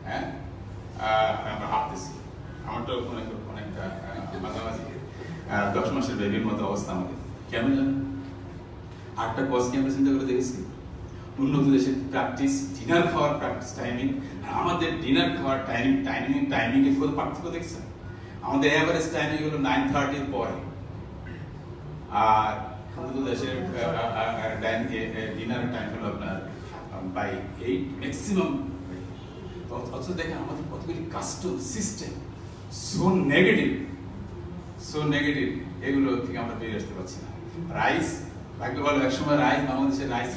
হ্যাঁ? আমরা হাঁটতেছি। আমারটা অনেক অনেকটা মাঝামাঝি। দশ মাসের বেবির মতো অবস্থা আমাদের। কেন জানো? আটটা কজকে আমরা চিন্তা করে দেখেছি? উন্নত দেশের প্র্যাকটিস ডিনার খাওয়ার প্র্যাকটিস টাইমিং আর আমাদের ডিনার খাওয়ার টাইমিং টাইমিং টাইমিং এর কোনো পার্থক্য দেখছেন আমাদের এভারেজ টাইমিং হলো নাইন থার্টির পরে। আর উন্নত দেশের ডিনার টাইম হলো আপনার বাই এইট ম্যাক্সিমাম অথচ দেখেন আমাদের কতগুলি custom system so negative so negative এগুলো থেকে আমরা বেরিয়ে আসতে পারছি না। রাইস ভাগ্য ভালো একসময় রাইস বাংলাদেশের রাইস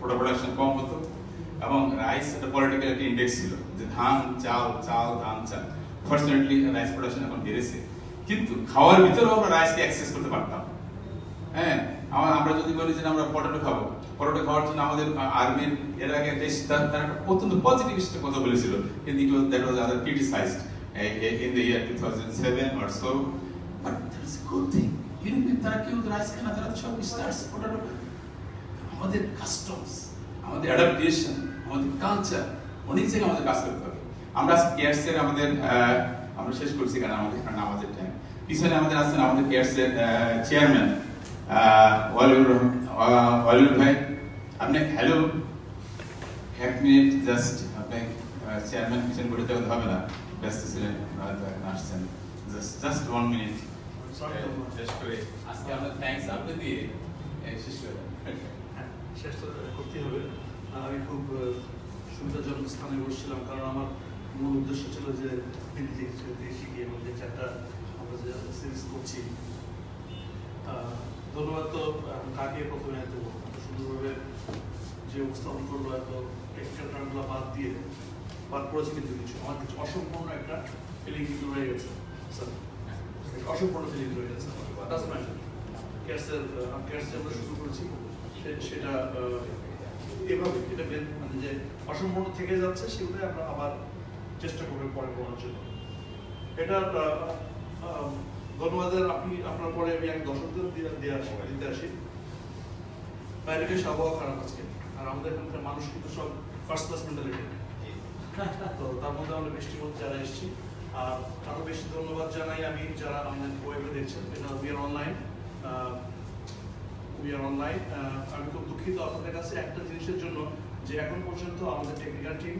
প্রোডাকশন কম হতো। এবং রাইস একটা পলিটিক্যাল একটা ইন্ডেক্স ছিল যে ধান, চাল চাল, ধান, চাল। ফর্চুনেটলি রাইস প্রোডাকশন এখন বেড়েছে। কিন্তু খাওয়ার ভিতরেও আমরা রাইসকে অ্যাক্সেস করতে পারতাম। আমার যদি বলি যে আমরা পটেটো খাব পটেটো খাওয়ার জন্য আমাদের আর্মির, এর আগে একটা তার একটা অত্যন্ত পজিটিভ কথা বলেছিল। কিন্তু it was that was other criticised in the year 2007 or so. But that's a good thing. ইউরোপে তারা কেউ রাইস খায় তারা সব স্টার্স পটেটো আমাদের কাস্টমস আমাদের অ্যাডাপ্টেশন আমাদের কালচার অনেক জায়গায় আমাদের কাজ করতে হবে। আমরা কেয়ারসের আমাদের আমরা শেষ করছি কারণ আমাদের টাইম পিছনে আমাদের আছেন আমাদের কেয়ারসের চেয়ারম্যান রহমান ভাই আপনি হ্যালো এক মিনিট জাস্ট আপনি চেয়ারম্যান পিছন করে দেওয়া হবে না। ব্যস্ত ছিলেন আসছেন। জাস্ট জাস্ট ওয়ান মিনিট শেষ করে আজকে আমরা থ্যাঙ্কস আপনি দিয়ে এ, শেষ করে হ্যাঁ, শেষ তো করতেই হবে। আমি খুব সুবিধাজনক স্থানে বসছিলাম কারণ আমার মূল উদ্দেশ্য ছিল যে হিন্দি শিখি এবং যে চারটা আমরা যে সিরিজ করছি ধন্যবাদ তো কাকে প্রথমে এত সুন্দরভাবে যে উপস্থাপন করল, এত টেকনিক্যাল টার্মগুলো বাদ দিয়ে, বাদ পড়েছে কিন্তু কিছু। আমার কিছু অসম্পূর্ণ একটা ফিলিং কিন্তু রয়ে গেছে। স্যার অসম্পূর্ণ ফিলিং রয়ে গেছে ক্যাশের ক্যাশে আমরা শুরু করেছি। সেটা এভাবে, এটা মানে যে অসম্পূর্ণ থেকে যাচ্ছে সেগুলো আমরা আবার চেষ্টা করব পরে করার জন্য। এটা ধন্যবাদের আপনি আপনার পরে আমি এক দশকদের দিয়ে দিয়ে আসি দিতে আসি। বাইরে বেশ আবহাওয়া খারাপ আজকে আর আমাদের এখানকার মানুষ কিন্তু সব ফার্স্ট ক্লাস মেন্টালিটি তো তার মধ্যে আমরা বৃষ্টির মধ্যে যারা এসেছি। আর আরও বেশি ধন্যবাদ জানাই আমি যারা আমাদের ওয়েবে দেখছেন এটা we are online we are online আমি খুব দুঃখিত আপনাদের কাছে একটা জিনিসের জন্য যে এখন পর্যন্ত আমাদের টেকনিক্যাল টিম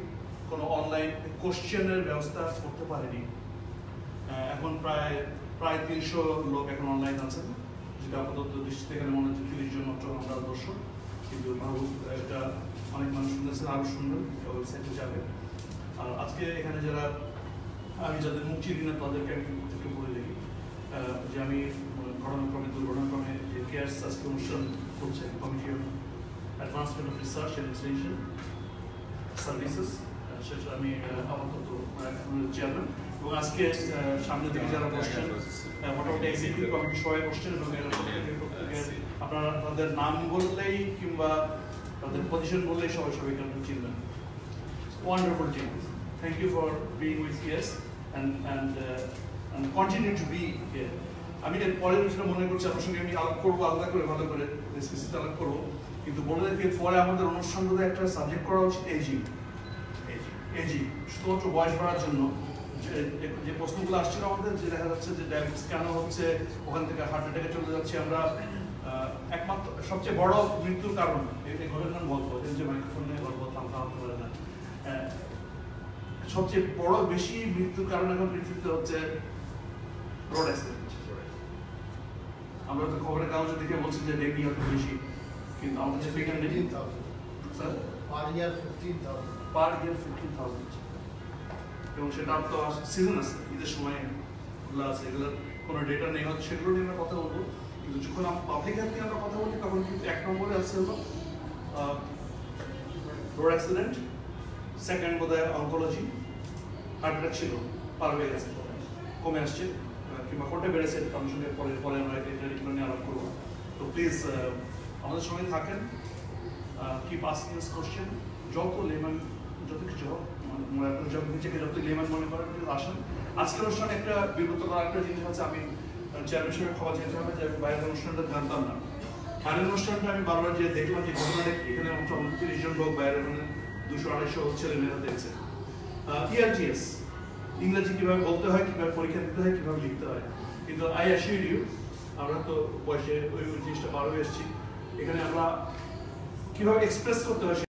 কোনো অনলাইন কোশ্চেনের ব্যবস্থা করতে পারেনি। এখন প্রায় প্রায় তিনশো লোক এখন অনলাইন আছেন যেটা আপাতত দৃষ্টিতে এখানে মনে হচ্ছে তিরিশ জন মাত্র আমরা দর্শক। কিন্তু ভাবু এটা অনেক মানুষ শুনেছেন আরও শুনবেন ওয়েবসাইটে যাবে। আর আজকে এখানে যারা, আমি যাদের মুখ চিনি না, তাদেরকে আমি একটু বলে দেখি। যে আমি ঘটনাক্রমে, দুর্ঘটনাক্রমে যে কেয়ার আজকে অনুষ্ঠান করছে committee of advancement of research and extension services সেটা আমি আপাতত চেয়ারম্যান এবং আজকে সামনের দিকে যারা বসছেন মোটামুটি এক্সিকিউটিভ কমিটি সবাই বসছেন এবং এরা আপনারা তাদের নাম বললেই কিংবা তাদের পজিশন বললেই সবাই সবাইকে আপনি চিনবেন। Wonderful team. Thank you for being with and and uh, and continue to be here. আমি এর পরের বিষয়টা মনে করছি আপনার সঙ্গে আমি আলাপ করব আলাদা করে ভালো করে ডিসকাসিতে আলাপ করব। কিন্তু বলে রাখি পরে আমাদের অনুষ্ঠানগুলো একটা সাবজেক্ট করা উচিত এজিং এজিং শুধুমাত্র বয়স বাড়ার জন্য। যে প্রশ্নগুলো আসছিল আমাদের যে দেখা যাচ্ছে যে ডায়াবেটিস কেন হচ্ছে ওখান থেকে হার্ট অ্যাটাকে চলে যাচ্ছে আমরা একমাত্র সবচেয়ে বড় মৃত্যুর কারণ এই ঘটনার গল্প যে মাইক্রোফোন গল্প হতে পারে না। সবচেয়ে বড় বেশি মৃত্যুর কারণ এখন পৃথিবীতে হচ্ছে রোড অ্যাক্সিডেন্ট আমরা তো খবরের কাগজে দেখে বলছি যে ডেঙ্গি হয়তো বেশি কিন্তু আমাদের যে 15,000. Sir Per year, 15,000. Per year fifteen thousand এবং সেটা তো সিজন আছে, ঈদের সময় এগুলো আছে, এগুলোর কোনো ডেটা নেই, হয়তো সেগুলো নিয়ে আমরা কথা বলব। কিন্তু যখন আমরা পাবলিক হেলথ নিয়ে আমরা কথা বলি, তখন কিন্তু এক নম্বরে আছে হলো রোড অ্যাক্সিডেন্ট সেকেন্ড বোধ হয় অঙ্কোলজি হার্ট অ্যাটাক ছিল, পার হয়ে গেছে, কমে আসছে কিংবা কোনটা বেড়েছে আমার সঙ্গে পরে পরে আমরা এটা এগুলো নিয়ে আলাপ করব। তো প্লিজ আমাদের সঙ্গে থাকেন আস্কিং দিস কোশ্চেন যত লেমন যত কিছু হোক ইংরেজি কীভাবে বলতে হয়, কীভাবে পরীক্ষা দিতে হয়, কীভাবে লিখতে হয়। কিন্তু আই অ্যাসিউর ইউ আমরা তো বয়সে ওই জিনিসটা পার হয়ে এসেছি, এখানে আমরা কীভাবে এক্সপ্রেস করতে হয়